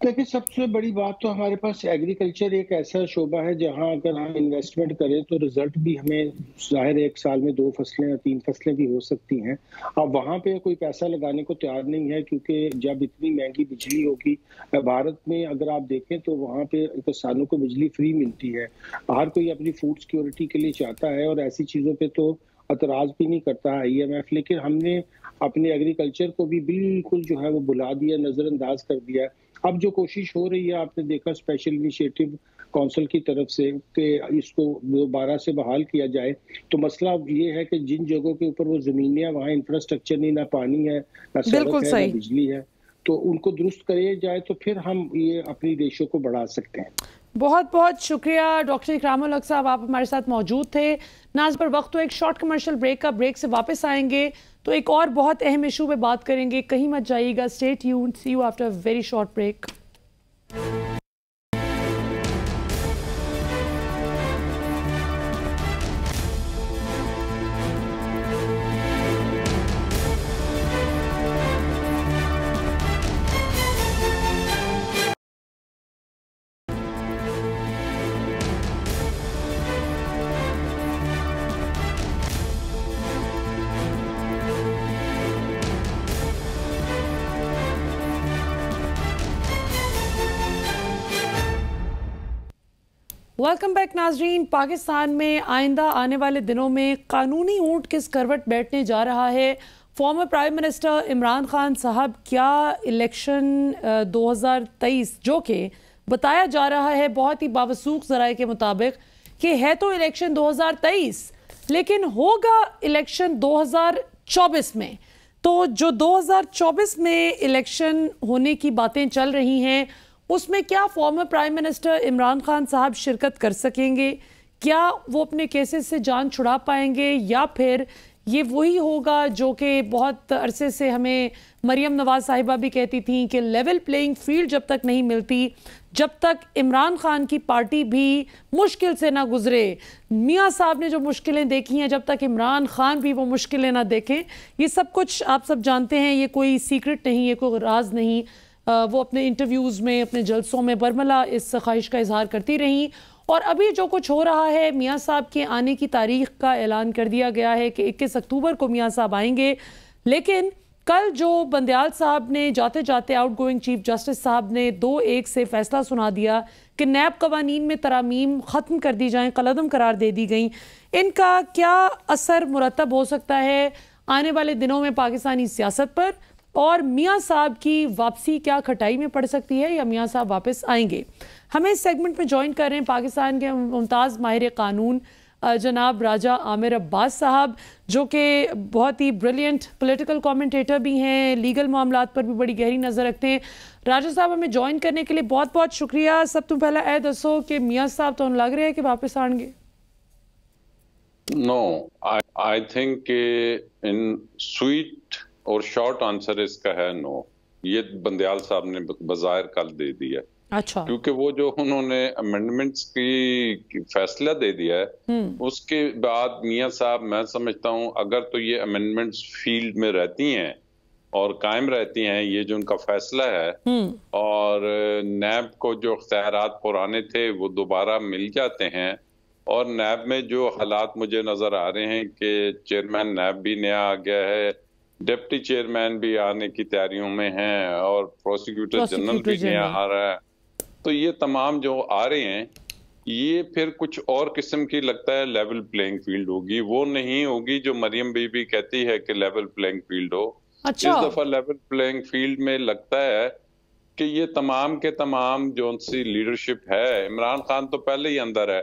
देखिए, सबसे बड़ी बात तो हमारे पास एग्रीकल्चर एक ऐसा शोबा है, जहाँ अगर हम इन्वेस्टमेंट करें तो रिज़ल्ट भी हमें ज़ाहिर एक साल में दो फ़सलें या तीन फ़सलें भी हो सकती हैं। अब वहाँ पे कोई पैसा लगाने को तैयार नहीं है, क्योंकि जब इतनी महँगी बिजली होगी भारत में अगर आप देखें तो वहाँ पे किसानों को बिजली फ्री मिलती है। हर कोई अपनी फ़ूड सिक्योरिटी के लिए चाहता है और ऐसी चीज़ों पर तो अतराज भी नहीं करता है आईएमएफ लेकिन हमने अपने एग्रीकल्चर को भी बिल्कुल जो है वो बुला दिया नजरअंदाज कर दिया। अब जो कोशिश हो रही है आपने देखा स्पेशल इनिशिएटिव काउंसिल की तरफ़ से कि इसको दोबारा से बहाल किया जाए। तो मसला ये है कि जिन जगहों के ऊपर वो ज़मीन है वहाँ इंफ्रास्ट्रक्चर नहीं ना पानी है ना सड़क है ना बिजली है। तो उनको दुरुस्त करे जाए तो फिर हम ये अपनी देशों को बढ़ा सकते हैं। बहुत बहुत शुक्रिया, डॉक्टर इकराम साहब, आप हमारे साथ मौजूद थे। नाज पर वक्त तो एक शॉर्ट कमर्शियल ब्रेक का ब्रेक से वापस आएँगे। तो एक और बहुत अहम इशू पे बात करेंगे। कहीं मत जाइएगा। State you see you after very short break welcome back नाजरीन पाकिस्तान में आइंदा आने वाले दिनों में कानूनी ऊँट किस करवट बैठने जा रहा है? Former prime minister Imran Khan साहब, क्या इलेक्शन 2023 जो कि बताया जा रहा है बहुत ही बावसूख जराए के मुताबिक कि है तो इलेक्शन 2023 लेकिन होगा इलेक्शन 2024 में। तो जो 2024 में इलेक्शन होने की बातें चल रही हैं उसमें क्या former prime minister Imran Khan साहब शिरकत कर सकेंगे? क्या वो अपने केसेस से जान छुड़ा पाएँगे? या फिर ये वही होगा जो कि बहुत अरसे से हमें मरियम नवाज़ साहिबा भी कहती थी कि लेवल प्लेइंग फ़ील्ड जब तक नहीं मिलती, जब तक इमरान खान की पार्टी भी मुश्किल से ना गुजरे। मियाँ साहब ने जो मुश्किलें देखी हैं, जब तक इमरान खान भी वो मुश्किलें ना देखें, ये सब कुछ आप सब जानते हैं, ये कोई सीक्रेट नहीं, ये कोई राज नहीं। वो अपने इंटरव्यूज़ में, अपने जलसों में बरमला इस ख्वाहिश का इजहार करती रहीं। और अभी जो कुछ हो रहा है, मियाँ साहब के आने की तारीख का ऐलान कर दिया गया है कि 21 अक्टूबर को मियाँ साहब आएँगे। लेकिन कल जो बंदयाल साहब ने जाते जाते आउट गोइंग चीफ जस्टिस साहब ने दो एक से फैसला सुना दिया कि नैब कवानीन में तरामीम ख़त्म कर दी जाएँ, कलदम करार दे दी गई। इनका क्या असर मुरतब हो सकता है आने वाले दिनों में पाकिस्तानी सियासत पर? और मियाँ साहब की वापसी क्या खटाई में पड़ सकती है या मियाँ साहब वापस आएँगे? हमें इस सेगमेंट में ज्वाइन कर रहे हैं पाकिस्तान के मुमताज़ माहिर कानून जनाब राजा आमिर अब्बास साहब, जो कि बहुत ही ब्रिलियंट पॉलिटिकल कमेंटेटर भी हैं लीगल मामला पर भी बड़ी गहरी नज़र रखते हैं। राजा साहब, हमें ज्वाइन करने के लिए बहुत बहुत शुक्रिया। सब तुम पहला ए दसो कि मियाँ साहब तो लग रहे हैं कि वापस आएँगे। No I think in sweet और शॉर्ट आंसर इसका है नो ये बंदयाल साहब ने बाज़ार कल दे दिया अच्छा क्योंकि वो जो उन्होंने अमेंडमेंट्स की फैसला दे दिया है हम्म। उसके बाद मियाँ साहब मैं समझता हूँ अगर तो ये अमेंडमेंट्स फ़ील्ड में रहती हैं और कायम रहती हैं ये जो उनका फैसला है हम्म। और नैब को जो अख्तियार पुराने थे वो दोबारा मिल जाते हैं और नैब में जो हालात मुझे नज़र आ रहे हैं कि चेयरमैन नैब भी नया आ गया है डिप्टी चेयरमैन भी आने की तैयारियों में हैं और प्रोसिक्यूटर जनरल भी नया आ रहा है। तो ये तमाम जो आ रहे हैं ये फिर कुछ और किस्म की लगता है लेवल प्लेइंग फ़ील्ड होगी। वो नहीं होगी जो मरियम बीबी कहती है कि लेवल प्लेइंग फ़ील्ड हो। अच्छा। इस दफ़ा लेवल प्लेइंग फ़ील्ड में लगता है कि ये तमाम के तमाम जो सी लीडरशिप है इमरान खान तो पहले ही अंदर है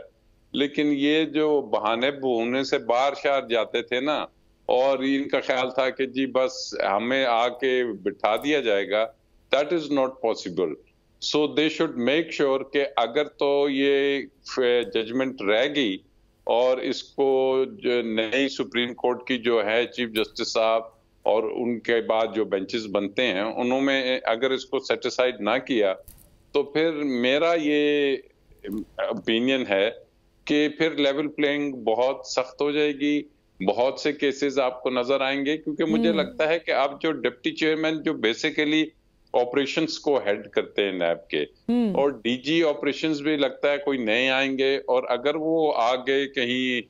लेकिन ये जो बहाने भूने से बाहर शार जाते थे ना और इनका ख्याल था कि जी बस हमें आके बिठा दिया जाएगा। That is not possible so they should make sure कि अगर तो ये जजमेंट रह गई और इसको नई सुप्रीम कोर्ट की जो है चीफ जस्टिस साहब और उनके बाद जो बेंचेस बनते हैं, उन्होंने अगर इसको सेटिसाइड ना किया तो फिर मेरा ये ओपिनियन है कि फिर लेवल प्लेइंग बहुत सख्त हो जाएगी। बहुत से केसेस आपको नज़र आएँगे क्योंकि मुझे हम्म। लगता है कि आप जो डिप्टी चेयरमैन जो बेसिकली ऑपरेशंस को हेड करते हैं नैब के हम्म। और डीजी ऑपरेशंस भी लगता है कोई नए आएँगे और अगर वो आ गए कहीं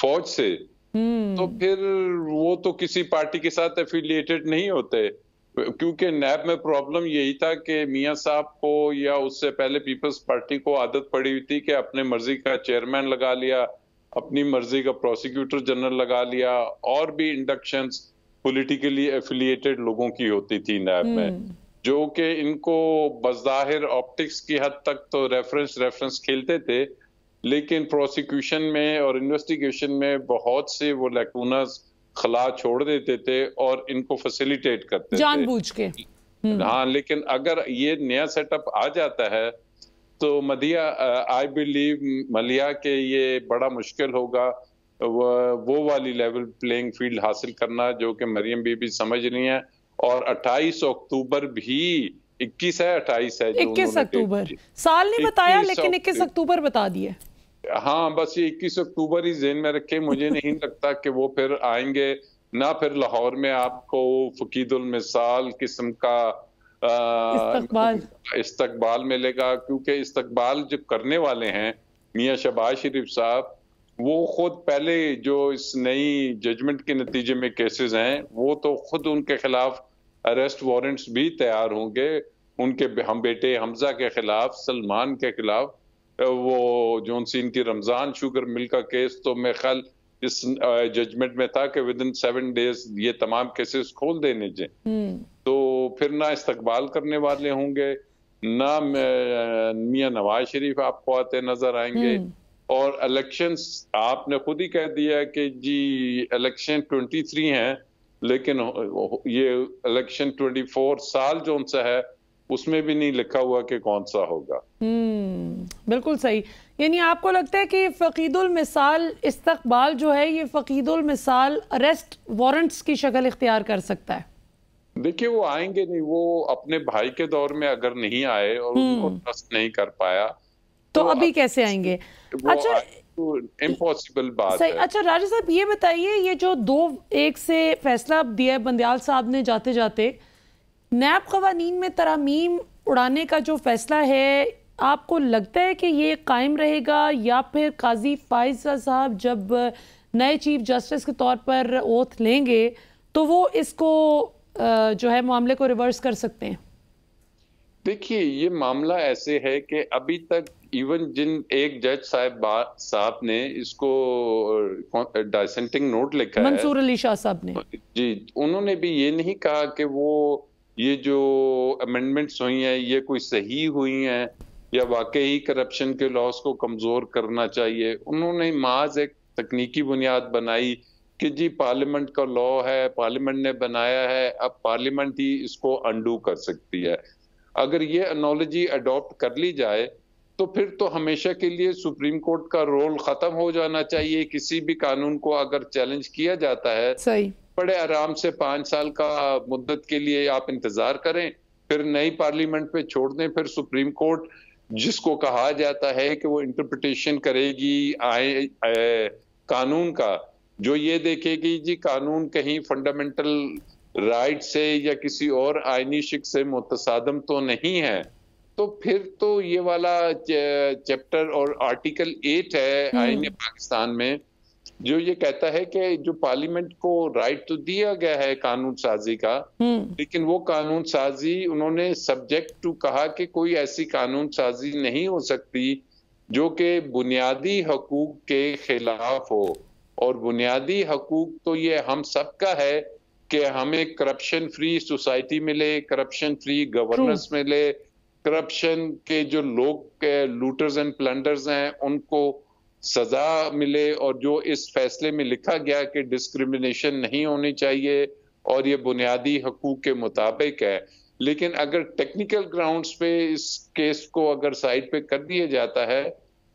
फौज से हम्म। तो फिर वो तो किसी पार्टी के साथ एफिलिएटेड नहीं होते क्योंकि नैब में प्रॉब्लम यही था कि मियाँ साहब को या उससे पहले पीपल्स पार्टी को आदत पड़ी हुई थी कि अपने मर्ज़ी का चेयरमैन लगा लिया अपनी मर्ज़ी का प्रोसिक्यूटर जनरल लगा लिया और भी इंडक्शन पॉलिटिकली एफिलिएटेड लोगों की होती थी नैब में हम्म। जो कि इनको बज़ाहिर ऑप्टिक्स की हद तक तो रेफरेंस रेफरेंस खेलते थे लेकिन प्रोसिक्यूशन में और इन्वेस्टिगेशन में बहुत से वो लेकूनस खला छोड़ देते थे और इनको फैसिलिटेट करते जानबूझ के हम्म। हाँ लेकिन अगर ये नया सेटअप आ जाता है तो मदिया आई बिलीव मलिया के ये बड़ा मुश्किल होगा वो वाली लेवल प्लेइंग फ़ील्ड हासिल करना जो कि मरियम बीबी समझ रही है। और 28 अक्टूबर भी 21 है 28 है 21 अक्टूबर। साल नहीं बताया लेकिन 21 अक्टूबर बता दिए। हाँ बस ये इक्कीस अक्टूबर ही जेन में रखे। मुझे नहीं लगता कि वो फिर आएँगे ना फिर लाहौर में आपको फकीदुल मिसाल किस्म का इस्तकबाल। इस्तकबाल। मिलेगा, क्योंकि इस्तकबाल जो करने वाले हैं, मियाँ शबाज शरीफ साहब, वो खुद पहले जो इस नई जजमेंट के नतीजे में केसेस हैं, वो तो खुद उनके खिलाफ अरेस्ट वारंट्स भी तैयार होंगे। उनके हम बेटे हमजा के खिलाफ, सलमान के खिलाफ, वो जोन सी इनकी रमज़ान शुगर मिल का केस तो मेरे ख्याल इस जजमेंट में था कि विद इन सेवन डेज़ ये तमाम केसेस खोल देने चाहिए हम्म। तो फिर ना इस्तकबाल करने वाले होंगे ना मियाँ नवाज़ शरीफ आपको आते नज़र आएँगे। हम्म। और इलेक्शंस आपने खुद ही कह दिया कि जी इलेक्शन 23 हैं लेकिन ये इलेक्शन 24 साल जो उनसे है उसमें भी नहीं लिखा हुआ कि कौन सा होगा। हम्म, बिल्कुल सही। यानी आपको लगता है कि फ़कीदुल मिसाल इस्तकबाल जो है ये फ़कीदुल मिसाल अरेस्ट वारंट्स की शक्ल इख्तियार कर सकता है देखिए वो आएँगे नहीं वो अपने भाई के दौर में अगर नहीं आए और उनको ट्रस्ट हम्म। नहीं कर पाया तो, तो अभी कैसे आएँगे अच्छा इम्पॉसिबल बात सही है। अच्छा राजा साहब ये बताइए ये जो दो एक से फैसला दिया है बंदयाल साहब ने जाते जाते नैब कवानीन में तरामीम उड़ाने का जो फैसला है आपको लगता है कि ये कायम रहेगा या फिर काजी फाइजा साहब जब नए चीफ जस्टिस के तौर पर ओथ लेंगे तो वो इसको जो है मामले को रिवर्स कर सकते हैं? देखिए ये मामला ऐसे है कि अभी तक इवन जिन एक जज साहब साहब ने इसको डाइसेंटिंग नोट लिखा है। मंसूर अली शाह साहब ने। जी उन्होंने भी ये नहीं कहा कि वो ये जो अमेंडमेंट्स हुई हैं ये कोई सही हुई हैं। या वाकई ही करप्शन के लॉस को कमज़ोर करना चाहिए। उन्होंने माज एक तकनीकी बुनियाद बनाई कि जी पार्लियामेंट का लॉ है पार्लियामेंट ने बनाया है अब पार्लियामेंट ही इसको अंडू कर सकती है। अगर ये एनोलॉजी अडॉप्ट कर ली जाए तो फिर तो हमेशा के लिए सुप्रीम कोर्ट का रोल खत्म हो जाना चाहिए। किसी भी कानून को अगर चैलेंज किया जाता है सही। बड़े आराम से पाँच साल का मुद्दत के लिए आप इंतज़ार करें फिर नई पार्लियामेंट पे छोड़ दें फिर सुप्रीम कोर्ट जिसको कहा जाता है कि वो इंटरप्रिटेशन करेगी आए, आए कानून का जो ये देखेगी जी कानून कहीं फंडामेंटल राइट से या किसी और आयनी शिक से मुतसादम तो नहीं है तो फिर तो ये वाला चैप्टर और आर्टिकल एट है हम्म। आईने पाकिस्तान में जो ये कहता है कि जो पार्लियामेंट को राइट तो दिया गया है कानून साजी का हम्म। लेकिन वो कानून साजी उन्होंने सब्जेक्ट टू कहा कि कोई ऐसी कानून साजी नहीं हो सकती जो कि बुनियादी हकूक के खिलाफ हो और बुनियादी हकूक तो ये हम सबका है कि हमें करप्शन फ्री सोसाइटी मिले करप्शन फ्री गवर्नेंस मिले करप्शन के जो लोग लूटर्स एंड प्लंडर्स हैं उनको सजा मिले और जो इस फैसले में लिखा गया कि डिस्क्रिमिनेशन नहीं होनी चाहिए और ये बुनियादी हकूक के मुताबिक है लेकिन अगर टेक्निकल ग्राउंड्स पे इस केस को अगर साइड पे कर दिया जाता है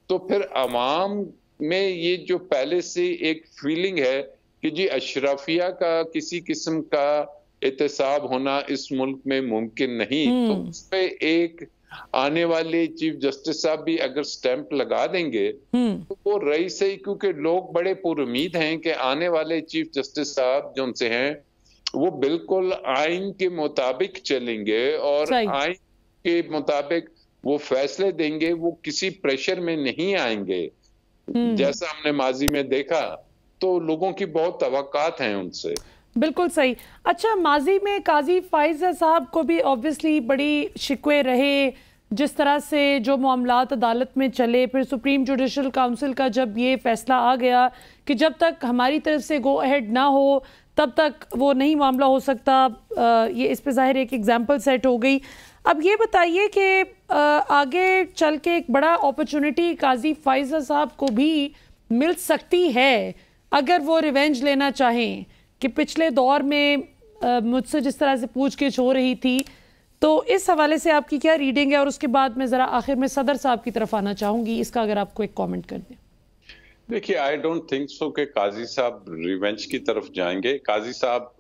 तो फिर अवाम में ये जो पहले से एक फीलिंग है कि जी अशराफिया का किसी किस्म का एहतसाब होना इस मुल्क में मुमकिन नहीं तो हम्म। उस पर एक आने वाले चीफ जस्टिस साहब भी अगर स्टैंप लगा देंगे हम्म। तो वो रही से क्योंकि लोग बड़े पुर उम्मीद हैं कि आने वाले चीफ जस्टिस साहब जो उनसे हैं वो बिल्कुल आइन के मुताबिक चलेंगे और आइन के मुताबिक वो फैसले देंगे वो किसी प्रेशर में नहीं आएँगे हम्म। जैसा हमने माजी में देखा तो लोगों की बहुत तवक्कात हैं उनसे बिल्कुल सही अच्छा माजी में काजी फाइजा साहब को भी ऑब्वियसली बड़ी शिकवे रहे जिस तरह से जो मामला अदालत में चले फिर सुप्रीम जुडिशल काउंसिल का जब ये फैसला आ गया कि जब तक हमारी तरफ़ से गो अहेड ना हो तब तक वो नहीं मामला हो सकता। आ, ये इस पे ज़ाहिर एक एग्ज़ाम्पल सेट हो गई। अब ये बताइए कि आगे चल के एक बड़ा अपॉर्चुनिटी काजी फाइजा साहब को भी मिल सकती है अगर वो रिवेंज लेना चाहें कि पिछले दौर में मुझसे जिस तरह से पूछ के हो रही थी तो इस हवाले से आपकी क्या रीडिंग है? और उसके बाद मैं ज़रा आखिर में सदर साहब की तरफ़ आना चाहूँगी। इसका अगर आपको एक कॉमेंट कर दें। देखिए आई डोंट थिंक सो कि काजी साहब रिवेंज की तरफ़ जाएँगे। काजी साहब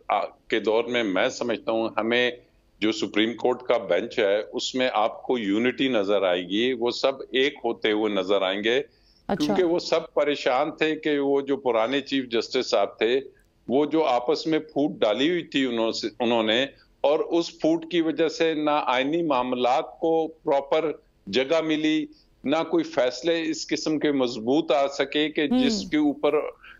के दौर में मैं समझता हूँ हमें जो सुप्रीम कोर्ट का बेंच है उसमें आपको यूनिटी नज़र आएगी। वो सब एक होते हुए नज़र आएँगे। अच्छा। क्योंकि वो सब परेशान थे कि वो जो पुराने चीफ जस्टिस साहब थे वो जो आपस में फूट डाली हुई थी उन्होंने और उस फूट की वजह से ना आईनी मामला को प्रॉपर जगह मिली ना कोई फैसले इस किस्म के मज़बूत आ सके कि हम्म। जिसके ऊपर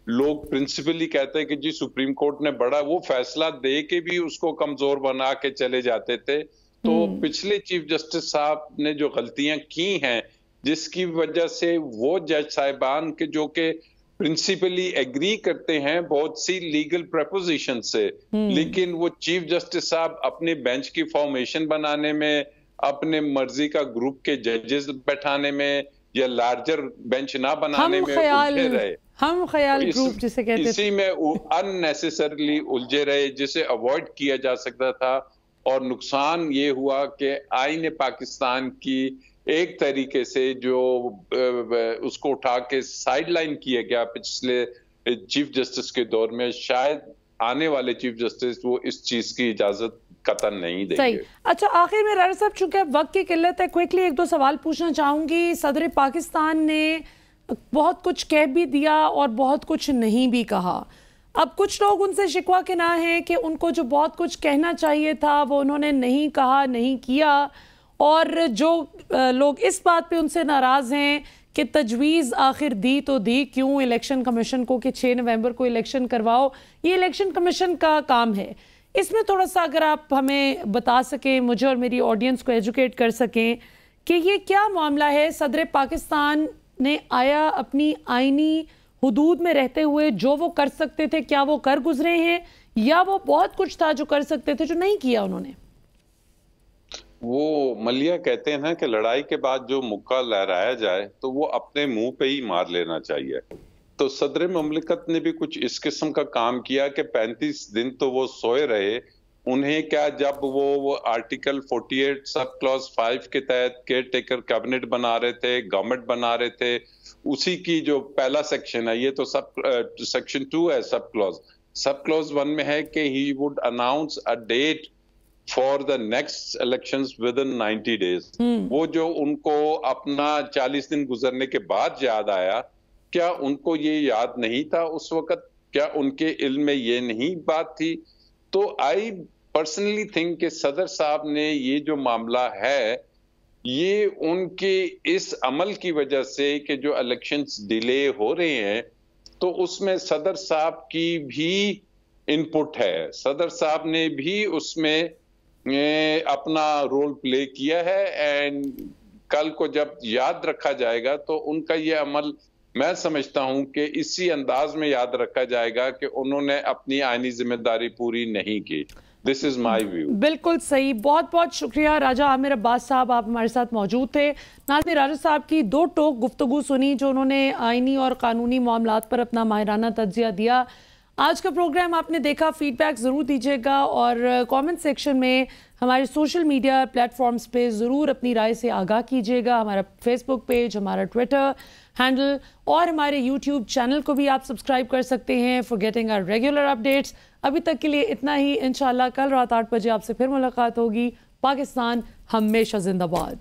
लोग प्रिंसिपली कहते हैं कि जी सुप्रीम कोर्ट ने बड़ा वो फैसला दे के भी उसको कमज़ोर बना के चले जाते थे तो हम्म। पिछले चीफ जस्टिस साहब ने जो गलतियाँ की हैं जिसकी वजह से वो जज साहिबान के जो के प्रिंसिपली एग्री करते हैं बहुत सी लीगल प्रपोजिशन से। हम्म। लेकिन वो चीफ जस्टिस साहब अपने बेंच की फॉर्मेशन बनाने में अपने मर्ज़ी का ग्रुप के जजेस बैठाने में या लार्जर बेंच ना बनाने में उलझे रहे। हम ख्याल तो ग्रुप जिसे कहते इसी में अननेसेसरली उलझे रहे जिसे अवॉइड किया जा सकता था। और नुकसान ये हुआ कि आईने पाकिस्तान की एक तरीके से जो उसको उठा के साइडलाइन किया गया पिछले चीफ जस्टिस के दौर में, शायद आने वाले चीफ जस्टिस वो इस चीज़ की इजाज़त, कतन नहीं देंगे। सही। अच्छा आखिर में राजा साहब, चूँकि वक्त की किल्लत है क्विकली एक दो सवाल पूछना चाहूँगी। सदर पाकिस्तान ने बहुत कुछ कह भी दिया और बहुत कुछ नहीं भी कहा। अब कुछ लोग उनसे शिकवा के ना है कि उनको जो बहुत कुछ कहना चाहिए था, वो उन्होंने नहीं कहा, नहीं किया। और जो लोग इस बात पे उनसे नाराज़ हैं कि तजवीज़ आखिर दी तो दी, क्यों इलेक्शन कमीशन को कि 6 नवंबर को इलेक्शन करवाओ? ये इलेक्शन कमीशन का काम है। इसमें थोड़ा सा अगर आप हमें बता सकें, मुझे और मेरी ऑडियंस को एजुकेट कर सकें कि ये क्या मामला है? सदर पाकिस्तान ने आया अपनी आइनी हदूद में रहते हुए जो वो कर सकते थे, क्या वो कर गुजरे हैं? या वो बहुत कुछ था जो कर सकते थे, जो नहीं किया उन्होंने? वो मलिया कहते हैं कि लड़ाई के बाद जो मुक्का लहराया जाए तो वो अपने मुँह पे ही मार लेना चाहिए। तो सदर ममलिकत ने भी कुछ इस किस्म का काम किया कि 35 दिन तो वो सोए रहे। उन्हें क्या जब वो वो आर्टिकल 48 सब क्लॉज 5 के तहत केयर टेकर कैबिनेट बना रहे थे, गवर्नमेंट बना रहे थे, उसी की जो पहला सेक्शन है, ये तो सब सेक्शन टू है sub clause. Sub clause one में है कि he would announce a date for the next election within ninety days वो जो उनको अपना चालीस दिन गुजरने के बाद याद आया क्या उनको ये याद नहीं था उस वक्त? क्या उनके इल्म में ये नहीं बात थी? तो आई पर्सनली थिंक कि सदर साहब ने ये जो मामला है ये उनके इस अमल की वजह से कि जो इलेक्शंस डिले हो रहे हैं तो उसमें सदर साहब की भी इनपुट है। सदर साहब ने भी उसमें अपना रोल प्ले किया है एंड कल को जब याद रखा जाएगा तो उनका ये अमल मैं समझता हूँ कि इसी अंदाज में याद रखा जाएगा कि उन्होंने अपनी आईनी ज़िम्मेदारी पूरी नहीं की। दिस इज़ माई व्यू बिल्कुल सही। बहुत बहुत शुक्रिया राजा आमिर अब्बास साहब, आप हमारे साथ मौजूद थे। नाजनी राजा साहब की दो टोक गुफ्तगु सुनी, जो उन्होंने आईनी और कानूनी मामला पर अपना माहिराना तजिया दिया। आज का प्रोग्राम आपने देखा फीडबैक ज़रूर दीजिएगा और कमेंट सेक्शन में हमारे सोशल मीडिया प्लेटफॉर्म्स पे ज़रूर अपनी राय से आगाह कीजिएगा। हमारा फेसबुक पेज हमारा ट्विटर हैंडल और हमारे यूट्यूब चैनल को भी आप सब्सक्राइब कर सकते हैं for getting our regular updates अभी तक के लिए इतना ही। इन कल रात आठ बजे आपसे फिर मुलाकात होगी। पाकिस्तान हमेशा जिंदाबाद।